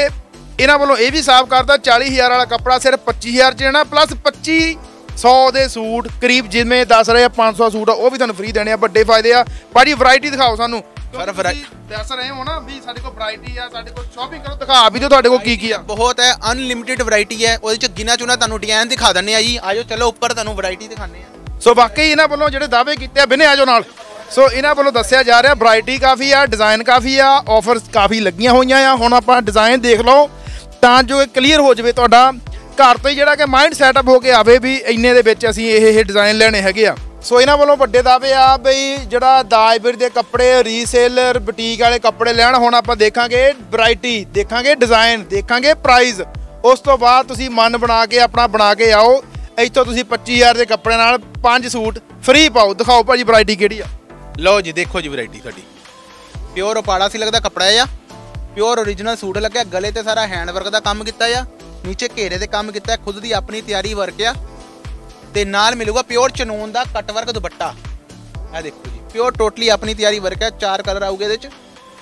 ਇਹਨਾਂ ਵੱਲੋਂ ਇਹ ਵੀ ਸਾਫ਼ ਕਰਦਾ 40000 ਵਾਲਾ ਕੱਪੜਾ ਸਿਰਫ 25000 ਚ ਜਾਣਾ ਪਲੱਸ 2500 ਦੇ ਸੂਟ ਕਰੀਬ ਜਿਵੇਂ ਦੱਸ ਰਹੇ ਆ 500 ਸੂਟ ਆ ਉਹ ਵੀ ਤੁਹਾਨੂੰ ਫ੍ਰੀ ਦੇਣੇ ਆ ਵੱਡੇ ਫਾਇਦੇ ਆ। ਭਾਜੀ ਵੈਰਾਈਟੀ ਦਿਖਾਓ ਸਾਨੂੰ। ਤੁਸੀਂ ਦੱਸ ਰਹੇ ਹੋ ਨਾ ਵੀ ਸਾਡੇ ਕੋਲ ਵੈਰਾਈਟੀ ਆ ਸਾਡੇ ਕੋਲ ਸ਼ਾਪਿੰਗ ਕਰੋ ਦਿਖਾ ਵੀ ਦਿਓ ਤੁਹਾਡੇ ਕੋਲ ਕੀ ਕੀ ਆ। ਬਹੁਤ ਹੈ ਅਨਲਿਮਿਟਿਡ ਵੈਰਾਈਟੀ ਹੈ ਉਹਦੇ ਚ ਗਿਨਾ ਚੁਣਾ ਤੁਹਾਨੂੰ ਡਿਜ਼ਾਈਨ ਦਿਖਾ ਦਿੰਨੇ ਆ ਜੀ। ਆਜੋ ਚਲੋ ਉੱਪਰ ਤੁਹਾਨੂੰ ਵੈਰਾਈਟੀ ਦਿਖਾਣੇ ਆ। ਸੋ ਵਾਕਈ ਇਹਨਾਂ ਵੱਲੋਂ ਜਿਹੜੇ ਦਾਅਵੇ ਕੀਤੇ ਆ ਬਿਨੇ ਆਜੋ ਨਾਲ। ਸੋ ਇਹਨਾਂ ਵੱਲੋਂ ਦੱਸਿਆ ਜਾ ਰਿਹਾ ਵੈਰਾਈਟੀ ਕਾਫੀ ਆ ਡਿਜ਼ਾਈਨ ਕਾਫੀ ਆ ਆਫਰਸ ਕਾਫੀ ਲੱਗੀਆਂ ਹੋਈਆਂ ਆ। ਹੁਣ ਆਪਾਂ ਡਿਜ਼ਾਈਨ ਦੇਖ ਲਓ, ਤਾਂ ਜੋ ਇਹ ਕਲੀਅਰ ਹੋ ਜਾਵੇ ਤੁਹਾਡਾ, ਘਰ ਤੋਂ ਹੀ ਜਿਹੜਾ ਕਿ ਮਾਈਂਡ ਸੈਟਅਪ ਹੋ ਕੇ ਆਵੇ ਵੀ ਇੰਨੇ ਦੇ ਵਿੱਚ ਅਸੀਂ ਇਹ ਇਹ ਡਿਜ਼ਾਈਨ ਲੈਣੇ ਹੈਗੇ ਆ। ਸੋ ਇਹਨਾਂ ਵੱਲੋਂ ਵੱਡੇ ਦਾਅਵੇ ਆ ਬਈ ਜਿਹੜਾ ਦਾਜਬਿਰ ਦੇ ਕੱਪੜੇ ਰੀਸੇਲਰ ਬੁਟੀਕ ਵਾਲੇ ਕੱਪੜੇ ਲੈਣ, ਹੁਣ ਆਪਾਂ ਦੇਖਾਂਗੇ ਵੈਰਾਈਟੀ ਦੇਖਾਂਗੇ ਡਿਜ਼ਾਈਨ ਦੇਖਾਂਗੇ ਪ੍ਰਾਈਸ ਉਸ ਤੋਂ ਬਾਅਦ ਤੁਸੀਂ ਮਨ ਬਣਾ ਕੇ, ਆਪਣਾ ਬਣਾ ਕੇ ਆਓ। ਇੱਥੋਂ ਤੁਸੀਂ 25000 ਦੇ ਕੱਪੜੇ ਨਾਲ ਪੰਜ ਸੂਟ ਫ੍ਰੀ ਪਾਓ। ਦਿਖਾਓ ਭਾਜੀ ਵੈਰਾਈਟੀ ਕਿਹੜੀ ਆ। ਲਓ ਜੀ, ਦੇਖੋ ਜੀ ਵੈਰਾਈਟੀ ਸਾਡੀ ਪਿਓਰ ਉਪਾੜਾ ਸੀ ਲੱਗਦਾ, ਕੱਪੜਾ ਆ ਪਿਓਰ origignal ਸੂਟ ਲੱਗਿਆ, ਗਲੇ ਤੇ ਸਾਰਾ ਹੈਂਡ ਵਰਕ ਦਾ ਕੰਮ ਕੀਤਾ ਆ। ਨੀਚੇ ਘੇਰੇ ਤੇ ਕੰਮ ਕੀਤਾ, ਖੁਦ ਦੀ ਆਪਣੀ ਤਿਆਰੀ ਵਰਕ ਆ। ਤੇ ਨਾਲ ਮਿਲੂਗਾ ਪਿਓਰ ਚਨੂਨ ਦਾ ਕੱਟ ਵਰਕ ਦੁਪੱਟਾ। ਇਹ ਦੇਖੋ ਜੀ ਪਿਓਰ ਟੋਟਲੀ ਆਪਣੀ ਤਿਆਰੀ ਵਰਕ ਹੈ ਚਾਰ ਕਲਰ ਆਊਗੇ ਇਹਦੇ ਚ।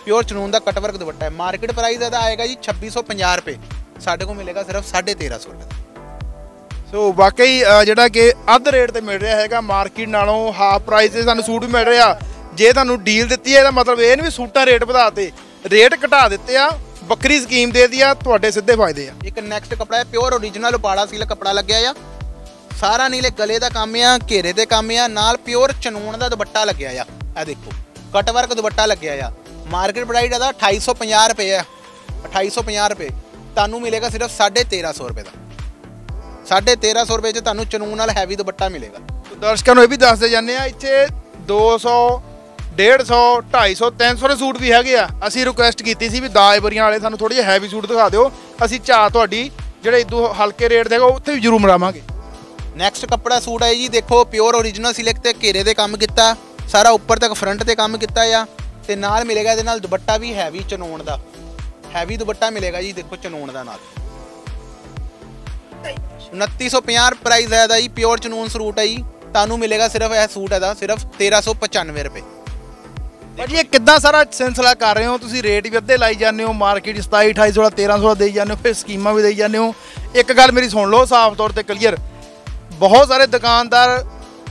ਪਿਓਰ ਚਨੂਨ ਦਾ ਕੱਟ ਵਰਕ ਦੁਪੱਟਾ ਹੈ। ਮਾਰਕੀਟ ਪ੍ਰਾਈਸ ਇਹਦਾ ਆਏਗਾ ਜੀ 2650 ਰੁਪਏ। ਸਾਡੇ ਕੋਲ ਮਿਲੇਗਾ ਸਿਰਫ 1350 ਰੁਪਏ ਦਾ। ਸੋ ਵਾਕਈ ਅ, ਜਿਹੜਾ ਕਿ ਅੱਧ ਰੇਟ ਤੇ ਮਿਲ ਰਿਹਾ ਹੈਗਾ ਮਾਰਕੀਟ ਨਾਲੋਂ ਹਾਫ ਪ੍ਰਾਈਸ ਤੇ ਸਾਨੂੰ ਸੂਟ ਵੀ ਮਿਲ ਰਿਹਾ। ਜੇ ਤੁਹਾਨੂੰ ਡੀਲ ਦਿੱਤੀ ਹੈ ਇਹਦਾ ਮਤਲਬ ਇਹ ਨਹੀਂ ਵੀ ਸੂਟਾਂ ਰੇਟ ਵਧਾਤੇ। ਰੇਟ ਘਟਾ ਦਿੱਤੇ ਆ ਵੱਖਰੀ ਸਕੀਮ ਦੇ ਦੀ ਆ ਤੁਹਾਡੇ ਸਿੱਧੇ ਫਾਇਦੇ ਆ। ਇੱਕ ਨੈਕਸਟ ਕਪੜਾ ਹੈ ਪਿਓਰ origignal ਉਪਾੜਾ ਸੀਲ ਕਪੜਾ ਲੱਗਿਆ ਆ। ਸਾਰਾ ਨੀਲੇ ਗਲੇ ਦਾ ਕੰਮ ਆ ਘੇਰੇ ਤੇ ਕੰਮ ਆ ਨਾਲ ਪਿਓਰ ਚਨੂਨ ਦਾ ਦੁਪੱਟਾ ਲੱਗਿਆ ਆ। ਇਹ ਦੇਖੋ ਕਟ ਵਰਕ ਦੁਪੱਟਾ ਲੱਗਿਆ ਆ। ਮਾਰਕੀਟ ਪ੍ਰਾਈਸ ਇਹਦਾ 2850 ਰੁਪਏ ਆ। 2850 ਰੁਪਏ। ਤੁਹਾਨੂੰ ਮਿਲੇਗਾ ਸਿਰਫ 1350 ਰੁਪਏ ਦਾ। 1350 ਰੁਪਏ 'ਚ ਤੁਹਾਨੂੰ ਚਨੂਨ ਨਾਲ ਹੈਵੀ ਦੁਪੱਟਾ ਮਿਲੇਗਾ। ਦਰਸ਼ਕਾਂ ਨੂੰ ਇਹ ਵੀ ਦੱਸਦੇ ਜਾਂਦੇ ਆ ਇੱਥੇ 200 150 250 300 ਦੇ ਸੂਟ ਵੀ ਹੈਗੇ ਆ। ਅਸੀਂ ਰਿਕੁਐਸਟ ਕੀਤੀ ਸੀ ਵੀ ਦਾਜਬਰੀਆਂ ਵਾਲੇ ਸਾਨੂੰ ਥੋੜੇ ਜਿਹੇ ਹੈਵੀ ਸੂਟ ਦਿਖਾ ਦਿਓ। ਅਸੀਂ ਚਾਹ ਤੁਹਾਡੀ ਜਿਹੜੇ ਇਦੋਂ ਹਲਕੇ ਰੇਟ ਦੇ ਹੈਗਾ ਉੱਥੇ ਵੀ ਜ਼ਰੂਰ ਮਰਾਵਾਂਗੇ ਨੈਕਸਟ ਕੱਪੜਾ ਸੂਟ ਹੈ ਜੀ ਦੇਖੋ ਪਿਓਰ origignal ਸਿਲਕ ਤੇ ਘੇਰੇ ਤੇ ਕੰਮ ਕੀਤਾ ਸਾਰਾ ਉੱਪਰ ਤੱਕ ਫਰੰਟ ਤੇ ਕੰਮ ਕੀਤਾ ਆ ਤੇ ਨਾਲ ਮਿਲੇਗਾ ਇਹਦੇ ਨਾਲ ਦੁਪੱਟਾ ਵੀ ਹੈਵੀ ਚਨੋਣ ਦਾ। ਹੈਵੀ ਦੁਪੱਟਾ ਮਿਲੇਗਾ ਜੀ ਦੇਖੋ ਚਨੋਣ ਦਾ ਨਾਲ। 2950 ਪ੍ਰਾਈਸ ਹੈ ਇਹਦਾ ਜੀ ਪਿਓਰ ਚਨੂਨ ਸੂਟ ਹੈ ਜੀ। ਤੁਹਾਨੂੰ ਮਿਲੇਗਾ ਸਿਰਫ ਇਹ ਸੂਟ ਹੈ ਇਹਦਾ ਸਿਰਫ 1395 ਰੁਪਏ। ਭਾਜੀ ਇਹ ਕਿੱਦਾਂ ਸਾਰਾ ਸਿਲਸਿਲਾ ਕਰ ਰਹੇ ਹੋ? ਤੁਸੀਂ ਰੇਟ ਵੀ ਅੱਧੇ ਲਾਈ ਜਾਂਦੇ ਹੋ ਮਾਰਕੀਟ 27 28 16 1300 ਦੇਈ ਜਾਂਦੇ ਹੋ, ਫਿਰ ਸਕੀਮਾਂ ਵੀ ਦੇਈ ਜਾਂਦੇ ਹੋ। ਇੱਕ ਗੱਲ ਮੇਰੀ ਸੁਣ ਲਓ, ਸਾਫ਼ ਤੌਰ ਤੇ ਕਲੀਅਰ ਬਹੁਤ ਸਾਰੇ ਦੁਕਾਨਦਾਰ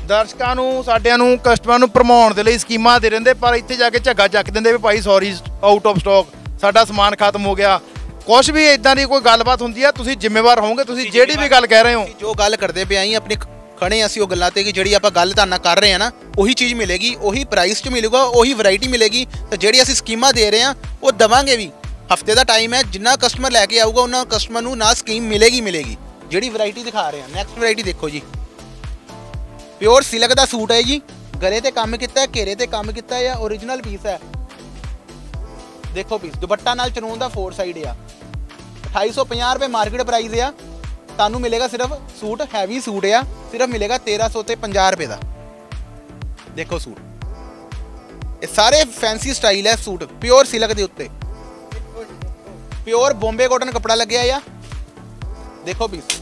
ਦਰਸ਼ਕਾਂ ਨੂੰ, ਸਾਡਿਆਂ ਨੂੰ ਕਸਟਮਰਾਂ ਨੂੰ ਭਰਮਾਉਣ ਦੇ ਲਈ ਸਕੀਮਾਂ ਦੇ ਰਹਿੰਦੇ ਪਰ ਇੱਥੇ ਜਾ ਕੇ ਝੱਗਾ ਚੱਕ ਦਿੰਦੇ ਵੀ ਭਾਈ ਸੌਰੀ ਆਊਟ ਆਫ ਸਟਾਕ ਸਾਡਾ ਸਮਾਨ ਖਤਮ ਹੋ ਗਿਆ। ਕੁਝ ਵੀ ਇਦਾਂ ਦੀ ਕੋਈ ਗੱਲਬਾਤ ਹੁੰਦੀ ਆ ਤੁਸੀਂ ਜ਼ਿੰਮੇਵਾਰ ਹੋਵੋਗੇ ਤੁਸੀਂ ਜਿਹੜੀ ਵੀ ਗੱਲ ਕਹਿ ਰਹੇ ਹੋ। ਜੋ ਗੱਲ ਕਰਦੇ ਪਏ ਆਂ ਆਪਣੀ ਖੜੇ ਅਸੀਂ ਉਹ ਗੱਲਾਂ ਤੇ ਕਿ ਜਿਹੜੀ ਆਪਾਂ ਗੱਲ ਤੁਹਾਡੇ ਨਾਲ ਕਰ ਰਹੇ ਆ ਨਾ ਉਹੀ ਚੀਜ਼ ਮਿਲੇਗੀ ਉਹੀ ਪ੍ਰਾਈਸ 'ਚ ਮਿਲੂਗਾ ਉਹੀ ਵੈਰਾਈਟੀ ਮਿਲੇਗੀ ਤੇ ਜਿਹੜੀ ਅਸੀਂ ਸਕੀਮਾਂ ਦੇ ਰਹੇ ਆ ਉਹ ਦਵਾਂਗੇ ਵੀ। ਹਫ਼ਤੇ ਦਾ ਟਾਈਮ ਹੈ ਜਿੰਨਾ ਕਸਟਮਰ ਲੈ ਕੇ ਆਊਗਾ ਉਹਨਾਂ ਕਸਟਮਰ ਨੂੰ ਨਾ ਸਕੀਮ ਮਿਲੇਗੀ ਮਿਲੇਗੀ। ਜਿਹੜੀ ਵੈਰਾਈਟੀ ਦਿਖਾ ਰਹੇ ਆ ਨੈਕਸਟ ਵੈਰਾਈਟੀ ਦੇਖੋ ਜੀ। ਪਿਓਰ ਸਿਲਕ ਦਾ ਸੂਟ ਹੈ ਜੀ ਗਲੇ ਤੇ ਕੰਮ ਕੀਤਾ ਹੈ ਘੇਰੇ ਤੇ ਕੰਮ ਕੀਤਾ ਹੈ origignal ਪੀਸ ਹੈ। ਦੇਖੋ ਪੀਸ ਦੁਪੱਟਾ ਨਾਲ ਚਨੂਨ ਦਾ ਫੋਰ ਸਾਈਡ ਆ। 2850 ਰੁਪਏ ਮਾਰਕੀਟ ਪ੍ਰਾਈਸ ਆ। ਤੁਹਾਨੂੰ ਮਿਲੇਗਾ ਸਿਰਫ ਸੂਟ ਹੈਵੀ ਸੂਟ ਆ। ਸਿਰਫ ਮਿਲੇਗਾ 1300 ਤੇ 50 ਰੁਪਏ ਦਾ। ਦੇਖੋ ਸੂਟ। ਇਹ ਸਾਰੇ ਫੈਂਸੀ ਸਟਾਈਲ ਹੈ ਸੂਟ ਪਿਓਰ ਸਿਲਕ ਦੇ ਉੱਤੇ। ਪਿਓਰ ਬੰਬੇ ਕਾਟਨ ਕਪੜਾ ਲੱਗਿਆ ਆ। ਦੇਖੋ ਪੀਸ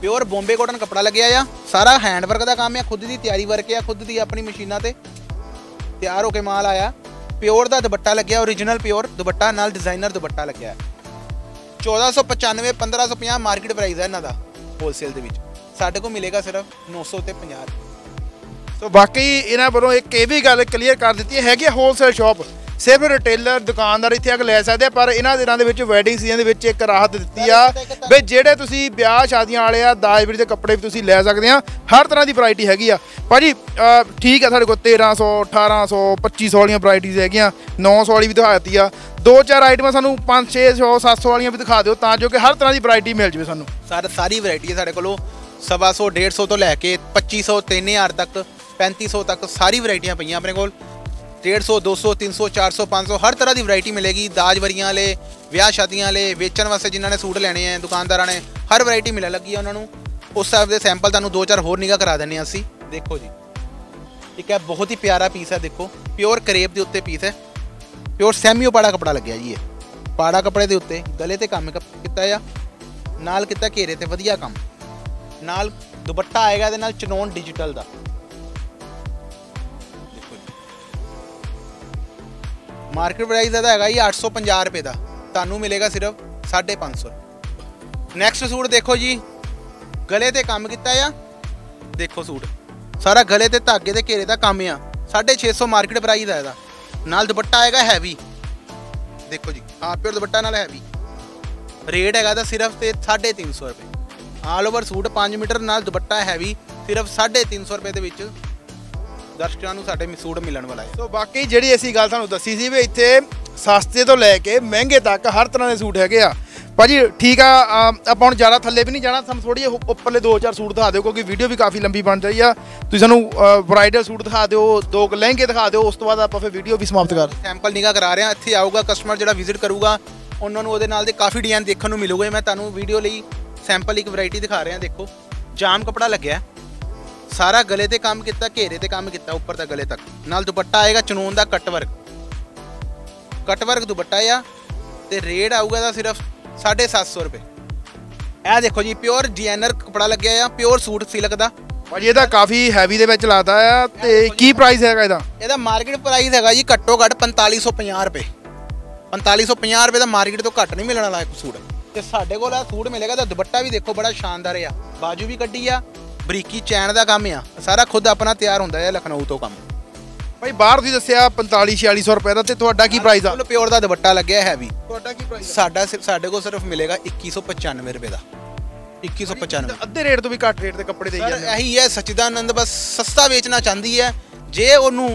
ਪਿਓਰ ਬੰਬੇ ਕਾਟਨ ਕਪੜਾ ਲੱਗਿਆ ਆ। ਸਾਰਾ ਹੈਂਡ ਵਰਕ ਦਾ ਕੰਮ ਆ, ਖੁਦ ਦੀ ਤਿਆਰੀ ਵਰਕ ਆ, ਖੁਦ ਦੀ ਆਪਣੀ ਮਸ਼ੀਨਾਂ ਤੇ ਤਿਆਰ ਹੋ ਕੇ ਮਾਲ ਆਇਆ। ਪਿਓਰ ਦਾ ਦੁਪੱਟਾ ਲੱਗਿਆ origignal ਪਿਓਰ ਦੁਪੱਟਾ, ਨਾਲ ਡਿਜ਼ਾਈਨਰ ਦੁਪੱਟਾ ਲੱਗਿਆ। 1495 1550 ਮਾਰਕੀਟ ਪ੍ਰਾਈਸ ਹੈ ਇਹਨਾਂ ਦਾ ਹੋਲਸੇਲ ਦੇ ਵਿੱਚ। ਸਾਡੇ ਕੋਲ ਮਿਲੇਗਾ ਸਿਰਫ 900 ਤੇ 50 ਸੋ ਬਾਕੀ ਇਹਨਾਂ ਵੱਲੋਂ ਇੱਕ ਇਹ ਵੀ ਗੱਲ ਕਲੀਅਰ ਕਰ ਦਿੱਤੀ ਹੈ, ਹੈਗੀ ਹੋਲਸੇਲ ਸ਼ਾਪ ਸਿਰਫ ਰਿਟੇਲਰ ਦੁਕਾਨਦਾਰ ਇੱਥੇ ਆ ਕੇ ਲੈ ਸਕਦੇ ਆ ਪਰ ਇਹਨਾਂ ਦਿਨਾਂ ਦੇ ਵਿੱਚ ਵੈਡਿੰਗ ਸੀਜ਼ਨ ਦੇ ਵਿੱਚ ਇੱਕ ਰਾਹਤ ਦਿੱਤੀ ਆ ਵੀ ਜਿਹੜੇ ਤੁਸੀਂ ਵਿਆਹ ਸ਼ਾਦੀਆਂ ਵਾਲੇ ਆ ਦਾਜ ਦੇ ਕੱਪੜੇ ਵੀ ਤੁਸੀਂ ਲੈ ਸਕਦੇ ਆ। ਹਰ ਤਰ੍ਹਾਂ ਦੀ ਵੈਰਾਈਟੀ ਹੈਗੀ ਆ। ਭਾਜੀ ਠੀਕ ਆ ਸਾਡੇ ਕੋਲ 1300 1800 2500 ਵਾਲੀਆਂ ਵੈਰਾਈਟੀਆਂ ਹੈਗੀਆਂ। 900 ਵਾਲੀ ਵੀ ਦਿਖਾ ਦਿੱਤੀ ਆ। ਦੋ ਚਾਰ ਆਈਟਮਾਂ ਸਾਨੂੰ 5 600 700 ਵਾਲੀਆਂ ਵੀ ਦਿਖਾ ਦਿਓ ਤਾਂ ਜੋ ਕਿ ਹਰ ਤਰ੍ਹਾਂ ਦੀ ਵੈਰਾਈਟੀ ਮਿਲ ਜਵੇ ਸਾਨੂੰ। ਸਾਰ ਸਾਰੀ ਵੈਰਾਈਟੀ ਹੈ ਸਾਡੇ ਕੋਲੋਂ। ਸਵਾ ਸੌ 150 ਤੋਂ ਲੈ ਕੇ 2500 3000 ਤੱਕ 3500 ਤੱਕ ਸਾਰੀ ਵੈਰਾਈਟੀਆਂ ਪਈਆਂ ਆਪਣੇ ਕੋਲ। 150 200 300 400 500 ਹਰ ਤਰ੍ਹਾਂ ਦੀ ਵੈਰਾਈਟੀ ਮਿਲੇਗੀ। ਦਾਜ ਵਰੀਆਂ ਵਾਲੇ, ਵਿਆਹ ਸ਼ਾਦੀਆਂ ਵਾਲੇ, ਵੇਚਣ ਵਾਸਤੇ ਜਿਨ੍ਹਾਂ ਨੇ ਸੂਟ ਲੈਣੇ ਆ ਦੁਕਾਨਦਾਰਾਂ ਨੇ, ਹਰ ਵੈਰਾਈਟੀ ਮਿਲਣ ਲੱਗੀ ਆ ਉਹਨਾਂ ਨੂੰ। ਉਸ ਹਿਸਾਬ ਦੇ ਸੈਂਪਲ ਤੁਹਾਨੂੰ ਦੋ ਚਾਰ ਹੋਰ ਨਿਗਾ ਕਰਾ ਦਿੰਨੇ ਆ ਅਸੀਂ। ਦੇਖੋ ਜੀ। ਠੀਕ ਹੈ ਬਹੁਤ ਹੀ ਪਿਆਰਾ ਪੀਸ ਹੈ ਦੇਖੋ। ਪਿਓਰ ਕਰੇਪ ਦੇ ਉੱਤੇ ਪੀਸ ਹੈ ਪਿਓਰ ਸੈਮੀਓ ਪਾੜਾ ਕਪੜਾ ਲੱਗਿਆ ਜੀ ਇਹ। ਪਾੜਾ ਕਪੜੇ ਦੇ ਉੱਤੇ, ਗਲੇ ਤੇ ਕੰਮ ਕ- ਕੀਤਾ ਆ। ਨਾਲ ਕੀਤਾ ਘੇਰੇ ਤੇ ਵਧੀਆ ਕੰਮ। ਨਾਲ ਦੁਪੱਟਾ ਆਏਗਾ ਇਹਦੇ ਨਾਲ ਚਨੋਨ ਡਿਜੀਟਲ ਦਾ। ਮਾਰਕੀਟ ਪ੍ਰਾਈਸ ਇਹਦਾ ਹੈਗਾ ਜੀ 850 ਰੁਪਏ ਦਾ। ਤੁਹਾਨੂੰ ਮਿਲੇਗਾ ਸਿਰਫ 550 ਨੈਕਸਟ ਸੂਟ ਦੇਖੋ ਜੀ। ਗਲੇ ਤੇ ਕੰਮ ਕੀਤਾ ਆ। ਦੇਖੋ ਸੂਟ। ਸਾਰਾ ਗਲੇ ਤੇ ਧਾਗੇ ਤੇ ਘੇਰੇ ਦਾ ਕੰਮ ਆ। 650 ਮਾਰਕੀਟ ਪ੍ਰਾਈਸ ਦਾ ਇਹਦਾ। ਨਾਲ ਦੁਪੱਟਾ ਆਏਗਾ ਹੈਵੀ ਦੇਖੋ ਜੀ, ਹਾਂ ਪਿਓਰ ਦੁਪੱਟਾ ਨਾਲ ਹੈਵੀ ਰੇਟ ਹੈਗਾ ਤਾਂ ਸਿਰਫ ਤੇ 350 ਰੁਪਏ। ਆਲ ਓਵਰ ਸੂਟ 5 ਮੀਟਰ ਨਾਲ ਦੁਪੱਟਾ ਹੈਵੀ ਸਿਰਫ 350 ਰੁਪਏ ਦੇ ਵਿੱਚ ਦਰਸ਼ਕਾਂ ਨੂੰ ਸਾਡੇ ਸੂਟ ਮਿਲਣ ਵਾਲਾ ਹੈ। ਸੋ ਬਾਕੀ ਜਿਹੜੀ ਅਸੀਂ ਗੱਲ ਤੁਹਾਨੂੰ ਦੱਸੀ ਸੀ ਵੀ ਇੱਥੇ ਸਸਤੇ ਤੋਂ ਲੈ ਕੇ ਮਹਿੰਗੇ ਤੱਕ ਹਰ ਤਰ੍ਹਾਂ ਦੇ ਸੂਟ ਹੈਗੇ ਆ। ਭਾਜੀ ਠੀਕ ਆ ਆਪਾਂ ਹੁਣ ਜ਼ਿਆਦਾ ਥੱਲੇ ਵੀ ਨਹੀਂ ਜਾਣਾ ਸਾਨੂੰ ਥੋੜੀ ਜਿਹੀ ਉੱਪਰਲੇ ਦੋ ਚਾਰ ਸੂਟ ਦਿਖਾ ਦਿਓ ਕਿਉਂਕਿ ਵੀਡੀਓ ਵੀ ਕਾਫੀ ਲੰਬੀ ਬਣ ਰਹੀ ਆ। ਤੁਸੀਂ ਸਾਨੂੰ ਬ੍ਰਾਈਡਲ ਸੂਟ ਦਿਖਾ ਦਿਓ ਦੋ ਕੁ ਲਹਿੰਗੇ ਦਿਖਾ ਦਿਓ ਉਸ ਤੋਂ ਬਾਅਦ ਆਪਾਂ ਫਿਰ ਵੀਡੀਓ ਵੀ ਸਮਾਪਤ ਕਰ। ਸੈਂਪਲ ਨਿਗਾ ਕਰਾ ਰਿਹਾ ਇੱਥੇ ਆਊਗਾ ਕਸਟਮਰ ਜਿਹੜਾ ਵਿਜ਼ਿਟ ਕਰੂਗਾ ਉਹਨਾਂ ਨੂੰ ਉਹਦੇ ਨਾਲ ਦੇ ਕਾਫੀ ਡਿਜ਼ਾਈਨ ਦੇਖਣ ਨੂੰ ਮਿਲੂਗੇ। ਮੈਂ ਤੁਹਾਨੂੰ ਵੀਡੀਓ ਲਈ ਸੈਂਪਲ ਇੱਕ ਵੈਰਾਈਟੀ ਦਿਖਾ ਰਿਹਾ ਦੇਖੋ। ਜਾਮ ਕਪੜਾ ਲੱਗਿਆ। ਸਾਰਾ ਗਲੇ ਤੇ ਕੰਮ ਕੀਤਾ ਘੇਰੇ ਤੇ ਕੰਮ ਕੀਤਾ ਉੱਪਰ ਤੱਕ ਗਲੇ ਤੱਕ। ਨਾਲ ਦੁਪੱਟਾ ਆਏਗਾ ਚਨੂਨ ਦਾ ਕੱਟ ਵਰਕ ਕੱਟ ਵਰਕ ਦੁਪੱਟਾ ਆ ਤੇ ਰੇਟ ਆਊਗਾ ਦਾ ਸਿਰਫ 750 ਰੁਪਏ। ਇਹ ਦੇਖੋ ਜੀ ਪਿਓਰ ਡਿਜ਼ਾਈਨਰ ਕਪੜਾ ਲੱਗਿਆ ਆ ਪਿਓਰ ਸੂਟ ਸਿਲਕ ਦਾ। ਭਾਜੀ ਇਹਦਾ ਕਾਫੀ ਹੈਵੀ ਦੇ ਵਿੱਚ ਲਾਤਾ ਆ ਤੇ ਕੀ ਪ੍ਰਾਈਸ ਹੈਗਾ ਇਹਦਾ? ਇਹਦਾ ਮਾਰਕੀਟ ਪ੍ਰਾਈਸ ਹੈਗਾ ਜੀ ਘੱਟੋ ਘੱਟ 4550 ਰੁਪਏ। 4550 ਰੁਪਏ ਦਾ ਮਾਰਕੀਟ ਤੋਂ ਘੱਟ ਨਹੀਂ ਮਿਲਣ ਵਾਲਾ ਇੱਕ ਸੂਟ। ਤੇ ਸਾਡੇ ਕੋਲ ਇਹ ਸੂਟ ਮਿਲੇਗਾ ਤਾਂ ਦੁਪੱਟਾ ਵੀ ਦੇਖੋ ਬੜਾ ਸ਼ਾਨਦਾਰ ਆ। ਬਾਜੂ ਵੀ ਕੱਢੀ ਆ ਬਰੀਕੀ ਚੈਨ ਦਾ ਕੰਮ ਆ। ਸਾਰਾ ਖੁਦ ਆਪਣਾ ਤਿਆਰ ਹੁੰਦਾ ਹੈ ਲਖਨਊ ਤੋਂ ਕੰਮ। ਭਾਈ ਬਾਹਰ ਤੁਸੀਂ ਦੱਸਿਆ 45 4600 ਰੁਪਏ ਦਾ ਤੇ ਤੁਹਾਡਾ ਕੀ ਪ੍ਰਾਈਸ ਆ? ਪਿਓਰ ਦਾ ਦੁਪੱਟਾ ਲੱਗਿਆ ਹੈਵੀ ਤੁਹਾਡਾ ਕੀ ਪ੍ਰਾਈਸ ਸਾਡਾ ਸਿਰਫ ਸਾਡੇ ਕੋਲ ਸਿਰਫ ਮਿਲੇਗਾ 2195 ਰੁਪਏ ਦਾ। 2195 ਅੱਧੇ ਰੇਟ ਤੋਂ ਵੀ ਘੱਟ ਰੇਟ ਤੇ ਕੱਪੜੇ ਦੇਈ ਜਾਂਦੇ। ਇਹੀ ਹੈ ਸਚਿਦਾਨੰਦ ਬਸ ਸਸਤਾ ਵੇਚਣਾ ਚਾਹੁੰਦੀ ਹੈ। ਜੇ ਉਹਨੂੰ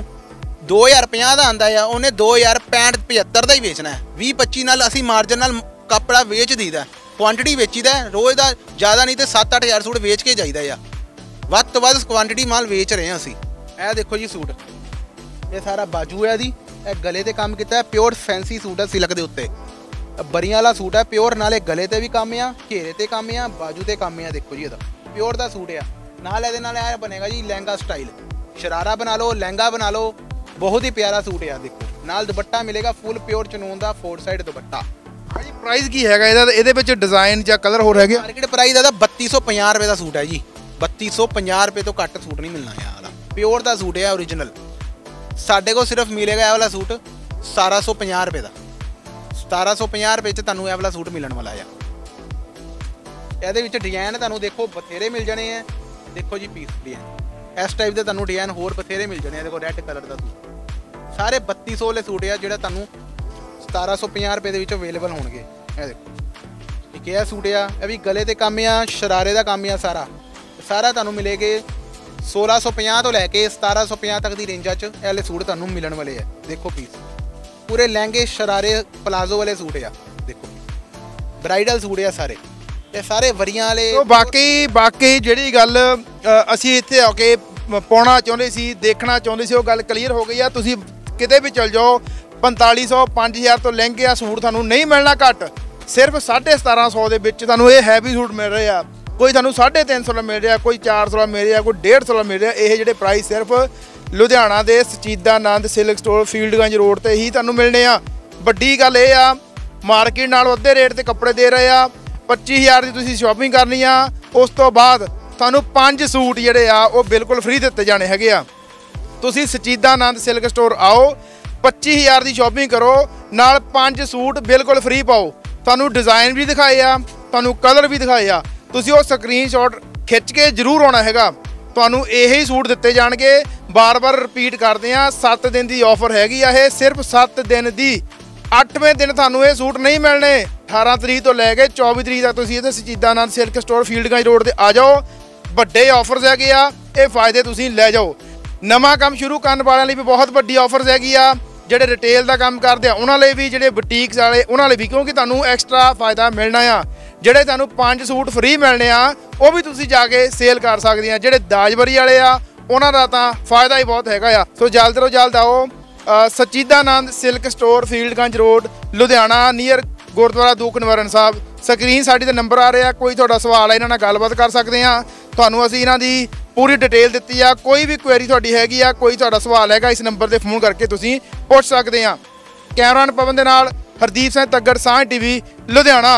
2050 ਦਾ ਆਂਦਾ ਆ ਉਹਨੇ 2065 75 ਦਾ ਹੀ ਵੇਚਣਾ ਹੈ। 20 25 ਨਾਲ ਅਸੀਂ ਮਾਰਜਨ ਨਾਲ ਕੱਪੜਾ ਵੇਚ ਦਈਦਾ ਕੁਆਂਟੀਟੀ ਵੇਚੀਦਾ ਰੋਜ਼ ਦਾ ਜ਼ਿਆਦਾ ਨਹੀਂ ਤੇ 7-8000 ਸੂਟ ਵੇਚ ਕੇ ਜਾਈਦਾ ਆ। ਵੱਧ ਤੋਂ ਵੱਧ ਕੁਆਂਟੀਟੀ ਮਾਲ ਵੇਚ ਰਹੇ ਹਾਂ ਅਸੀਂ। ਇਹ ਦੇਖੋ ਜੀ ਸੂਟ। ਇਹ ਸਾਰਾ ਬਾਜੂ ਹੈ ਇਹਦੀ। ਇਹ ਗਲੇ ਤੇ ਕੰਮ ਕੀਤਾ ਹੈ ਪਿਓਰ ਫੈਂਸੀ ਸੂਟ ਹੈ ਸਿਲਕ ਦੇ ਉੱਤੇ। ਬਰੀਆਂ ਵਾਲਾ ਸੂਟ ਹੈ ਪਿਓਰ ਨਾਲੇ ਗਲੇ ਤੇ ਵੀ ਕੰਮ ਆ ਘੇਰੇ ਤੇ ਕੰਮ ਆ ਬਾਜੂ ਤੇ ਕੰਮ ਆ ਦੇਖੋ ਜੀ ਇਹਦਾ। ਪਿਓਰ ਦਾ ਸੂਟ ਆ। ਨਾਲ ਇਹਦੇ ਨਾਲ ਇਹ ਬਣੇਗਾ ਜੀ ਲਹਿੰਗਾ ਸਟਾਈਲ ਸ਼ਰਾਰਾ ਬਣਾ ਲਓ ਲਹਿੰਗਾ ਬਣਾ ਲਓ। ਬਹੁਤ ਹੀ ਪਿਆਰਾ ਸੂਟ ਆ ਦੇਖੋ। ਨਾਲ ਦੁਪੱਟਾ ਮਿਲੇਗਾ ਫੁੱਲ ਪਿਓਰ ਚਨੂਨ ਦਾ ਫੋਰ ਸਾਈਡ ਦੁਪੱਟਾ। ਭਾਜੀ ਪ੍ਰਾਈਸ ਕੀ ਹੈਗਾ ਇਹਦਾ? ਇਹਦੇ ਵਿੱਚ ਡਿਜ਼ਾਈਨ ਜਾਂ ਕਲਰ ਹੋਰ ਹੈਗੇ? ਮਾਰਕੀਟ ਪ੍ਰਾਈਸ ਦਾ 3250 ਰੁਪਏ ਦਾ ਸੂਟ ਹੈ ਜੀ। 3250 ਰੁਪਏ ਤੋਂ ਘੱਟ ਸੂਟ ਨਹੀਂ ਮਿਲਣਾ ਇਹ ਵਾਲਾ ਪਿਓਰ ਦਾ ਸੂਟ ਹੈ origignal ਸਾਡੇ ਕੋਲ ਸਿਰਫ ਮਿਲੇਗਾ ਇਹ ਵਾਲਾ ਸੂਟ 1750 ਰੁਪਏ ਦਾ। 1750 ਰੁਪਏ ਚ ਤੁਹਾਨੂੰ ਇਹ ਵਾਲਾ ਸੂਟ ਮਿਲਣ ਵਾਲਾ ਆ। ਇਹਦੇ ਵਿੱਚ ਡਿਜ਼ਾਈਨ ਤੁਹਾਨੂੰ ਦੇਖੋ ਬਥੇਰੇ ਮਿਲ ਜਾਣੇ ਆ। ਦੇਖੋ ਜੀ ਪੀਸ ਡਿਜ਼ਾਈਨ ਇਸ ਟਾਈਪ ਦੇ ਤੁਹਾਨੂੰ ਡਿਜ਼ਾਈਨ ਹੋਰ ਬਥੇਰੇ ਮਿਲ ਜਾਣੇ ਆ। ਦੇਖੋ ਰੈੱਡ ਕਲਰ ਦਾ ਸੂਟ। ਸਾਰੇ 3200 ਵਾਲੇ ਸੂਟ ਆ ਜਿਹੜਾ ਤੁਹਾਨੂੰ 1750 ਰੁਪਏ ਦੇ ਵਿੱਚ ਅਵੇਲੇਬਲ ਹੋਣਗੇ। ਇਹ ਦੇਖੋ। ਇੱਕ ਇਹ ਸੂਟ ਆ, ਇਹ ਵੀ ਗਲੇ ਤੇ ਕੰਮ ਆ, ਸ਼ਰਾਰੇ ਦਾ ਕੰਮ ਆ ਸਾਰਾ। ਸਾਰਾ ਤੁਹਾਨੂੰ ਮਿਲੇਗੇ 1650 ਤੋਂ ਲੈ ਕੇ 1750 ਤੱਕ ਦੀ ਰੇਂਜਾਂ 'ਚ ਇਹ ਵਾਲੇ ਸੂਟ ਤੁਹਾਨੂੰ ਮਿਲਣ ਵਾਲੇ ਆ। ਦੇਖੋ ਪੀਸ ਪੂਰੇ ਲਹਿੰਗੇ ਸ਼ਰਾਰੇ ਪਲਾਜ਼ੋ ਵਾਲੇ ਸੂਟ ਆ। ਦੇਖੋ। ਬ੍ਰਾਈਡਲ ਸੂਟ ਆ ਸਾਰੇ। ਇਹ ਸਾਰੇ ਵਰੀਆਂ ਵਾਲੇ ਸੋ ਬਾਕੀ ਬਾਕੀ ਜਿਹੜੀ ਗੱਲ ਅਸੀਂ ਇੱਥੇ ਆ ਕੇ ਪਾਉਣਾ ਚਾਹੁੰਦੇ ਸੀ, ਦੇਖਣਾ ਚਾਹੁੰਦੇ ਸੀ, ਉਹ ਗੱਲ ਕਲੀਅਰ ਹੋ ਗਈ ਆ। ਤੁਸੀਂ ਕਿਤੇ ਵੀ ਚਲ ਜਾਓ 4500 5000 ਤੋਂ ਲਹਿੰਗੇ ਆ ਸੂਟ ਤੁਹਾਨੂੰ ਨਹੀਂ ਮਿਲਣਾ ਘੱਟ। ਸਿਰਫ 1750 ਦੇ ਵਿੱਚ ਤੁਹਾਨੂੰ ਇਹ ਹੈਵੀ ਸੂਟ ਮਿਲ ਰਹੇ ਆ। ਕੋਈ ਤੁਹਾਨੂੰ 350 ਦਾ ਮਿਲ ਰਿਹਾ, ਕੋਈ 400 ਦਾ ਮਿਲ ਰਿਹਾ, ਕੋਈ 150 ਦਾ ਮਿਲ ਰਿਹਾ, ਇਹ ਜਿਹੜੇ ਪ੍ਰਾਈਸ ਸਿਰਫ ਲੁਧਿਆਣਾ ਦੇ Sachidanand silk store Fieldganj road ਤੇ ਹੀ ਤੁਹਾਨੂੰ ਮਿਲਣੇ ਆ। ਵੱਡੀ ਗੱਲ ਇਹ ਆ ਮਾਰਕੀਟ ਨਾਲੋਂ ਅੱਧੇ ਰੇਟ ਤੇ ਕੱਪੜੇ ਦੇ ਰਹੇ ਆ 25000 ਦੀ ਤੁਸੀਂ ਸ਼ਾਪਿੰਗ ਕਰਨੀ ਆ, ਉਸ ਤੋਂ ਬਾਅਦ ਤੁਹਾਨੂੰ ਪੰਜ ਸੂਟ ਜਿਹੜੇ ਆ, ਉਹ ਬਿਲਕੁਲ ਫ੍ਰੀ ਦਿੱਤੇ ਜਾਣੇ ਹੈਗੇ ਆ। ਤੁਸੀਂ ਸਚੀਦਾਨੰਦ ਸਿਲਕ ਸਟੋਰ ਆਓ 25000 ਦੀ ਸ਼ਾਪਿੰਗ ਕਰੋ, ਨਾਲ ਪੰਜ ਸੂਟ ਬਿਲਕੁਲ ਫ੍ਰੀ ਪਾਓ। ਤੁਹਾਨੂੰ ਡਿਜ਼ਾਈਨ ਵੀ ਦਿਖਾਏ ਆ, ਤੁਹਾਨੂੰ ਕਲਰ ਵੀ ਦਿਖਾਏ ਆ ਤੁਸੀਂ ਉਹ ਸਕਰੀਨਸ਼ਾਟ ਖਿੱਚ ਕੇ ਜ਼ਰੂਰ ਆਉਣਾ ਹੈਗਾ। ਤੁਹਾਨੂੰ ਇਹੀ ਸੂਟ ਦਿੱਤੇ ਜਾਣਗੇ। ਬਾਰ-ਬਾਰ ਰਿਪੀਟ ਕਰਦੇ ਆ 7 ਦਿਨ ਦੀ ਆਫਰ ਹੈਗੀ ਆ ਇਹ। ਸਿਰਫ 7 ਦਿਨ ਦੀ। 8ਵੇਂ ਦਿਨ ਤੁਹਾਨੂੰ ਇਹ ਸੂਟ ਨਹੀਂ ਮਿਲਣੇ। 18 ਤਰੀਕ ਤੋਂ ਲੈ ਕੇ 24 ਤਰੀਕ ਤੱਕ ਤੁਸੀਂ ਇਹਦੇ Sachidanand silk store Fieldganj road ਤੇ ਆ ਜਾਓ। ਵੱਡੇ ਆਫਰਸ ਹੈਗੇ ਆ। ਇਹ ਫਾਇਦੇ ਤੁਸੀਂ ਲੈ ਜਾਓ। ਨਵਾਂ ਕੰਮ ਸ਼ੁਰੂ ਕਰਨ ਵਾਲਿਆਂ ਲਈ ਵੀ ਬਹੁਤ ਵੱਡੀ ਆਫਰਸ ਹੈਗੀ ਆ। ਜਿਹੜੇ ਰਿਟੇਲ ਦਾ ਕੰਮ ਕਰਦੇ ਆ, ਉਹਨਾਂ ਲਈ ਵੀ, ਜਿਹੜੇ ਬੁਟੀਕਸ ਵਾਲੇ, ਉਹਨਾਂ ਲਈ ਵੀ। ਕਿਉਂਕਿ ਤੁਹਾਨੂੰ ਐਕਸਟਰਾ ਫਾਇਦਾ ਮਿਲਣਾ ਆ। ਜਿਹੜੇ ਤੁਹਾਨੂੰ ਪੰਜ ਸੂਟ ਫ੍ਰੀ ਮਿਲਣੇ ਆ ਉਹ ਵੀ ਤੁਸੀਂ ਜਾ ਕੇ ਸੇਲ ਕਰ ਸਕਦੇ ਆ। ਜਿਹੜੇ ਦਾਜਬਰੀ ਵਾਲੇ ਆ ਉਹਨਾਂ ਦਾ ਤਾਂ ਫਾਇਦਾ ਹੀ ਬਹੁਤ ਹੈਗਾ ਆ। ਸੋ ਜਲਦ ਤੋਂ ਜਲਦ ਆਓ ਅ, Sachidanand silk store Fieldganj road Ludhiana near Gurdwara Dukh Nivaran Sahib. Screen ਸਾਡੀ ਤੇ ਨੰਬਰ ਆ ਰਿਹਾ ਕੋਈ ਤੁਹਾਡਾ ਸਵਾਲ ਹੈ ਇਹਨਾਂ ਨਾਲ ਗੱਲਬਾਤ ਕਰ ਸਕਦੇ ਆ। ਤੁਹਾਨੂੰ ਅਸੀਂ ਇਹਨਾਂ ਦੀ ਪੂਰੀ ਡਿਟੇਲ ਦਿੱਤੀ ਆ। ਕੋਈ ਵੀ ਕੁਐਰੀ ਤੁਹਾਡੀ ਹੈਗੀ ਆ ਕੋਈ ਤੁਹਾਡਾ ਸਵਾਲ ਹੈਗਾ ਇਸ ਨੰਬਰ ਤੇ ਫੋਨ ਕਰਕੇ ਤੁਸੀਂ ਪੁੱਛ ਸਕਦੇ ਆ। ਕੈਮਰਾਨ ਪਵਨ ਦੇ ਨਾਲ ਹਰਦੀਪ ਸਿੰਘ ਤੱਗੜ ਸਾਹ ਟੀਵੀ ਲੁਧਿਆਣਾ।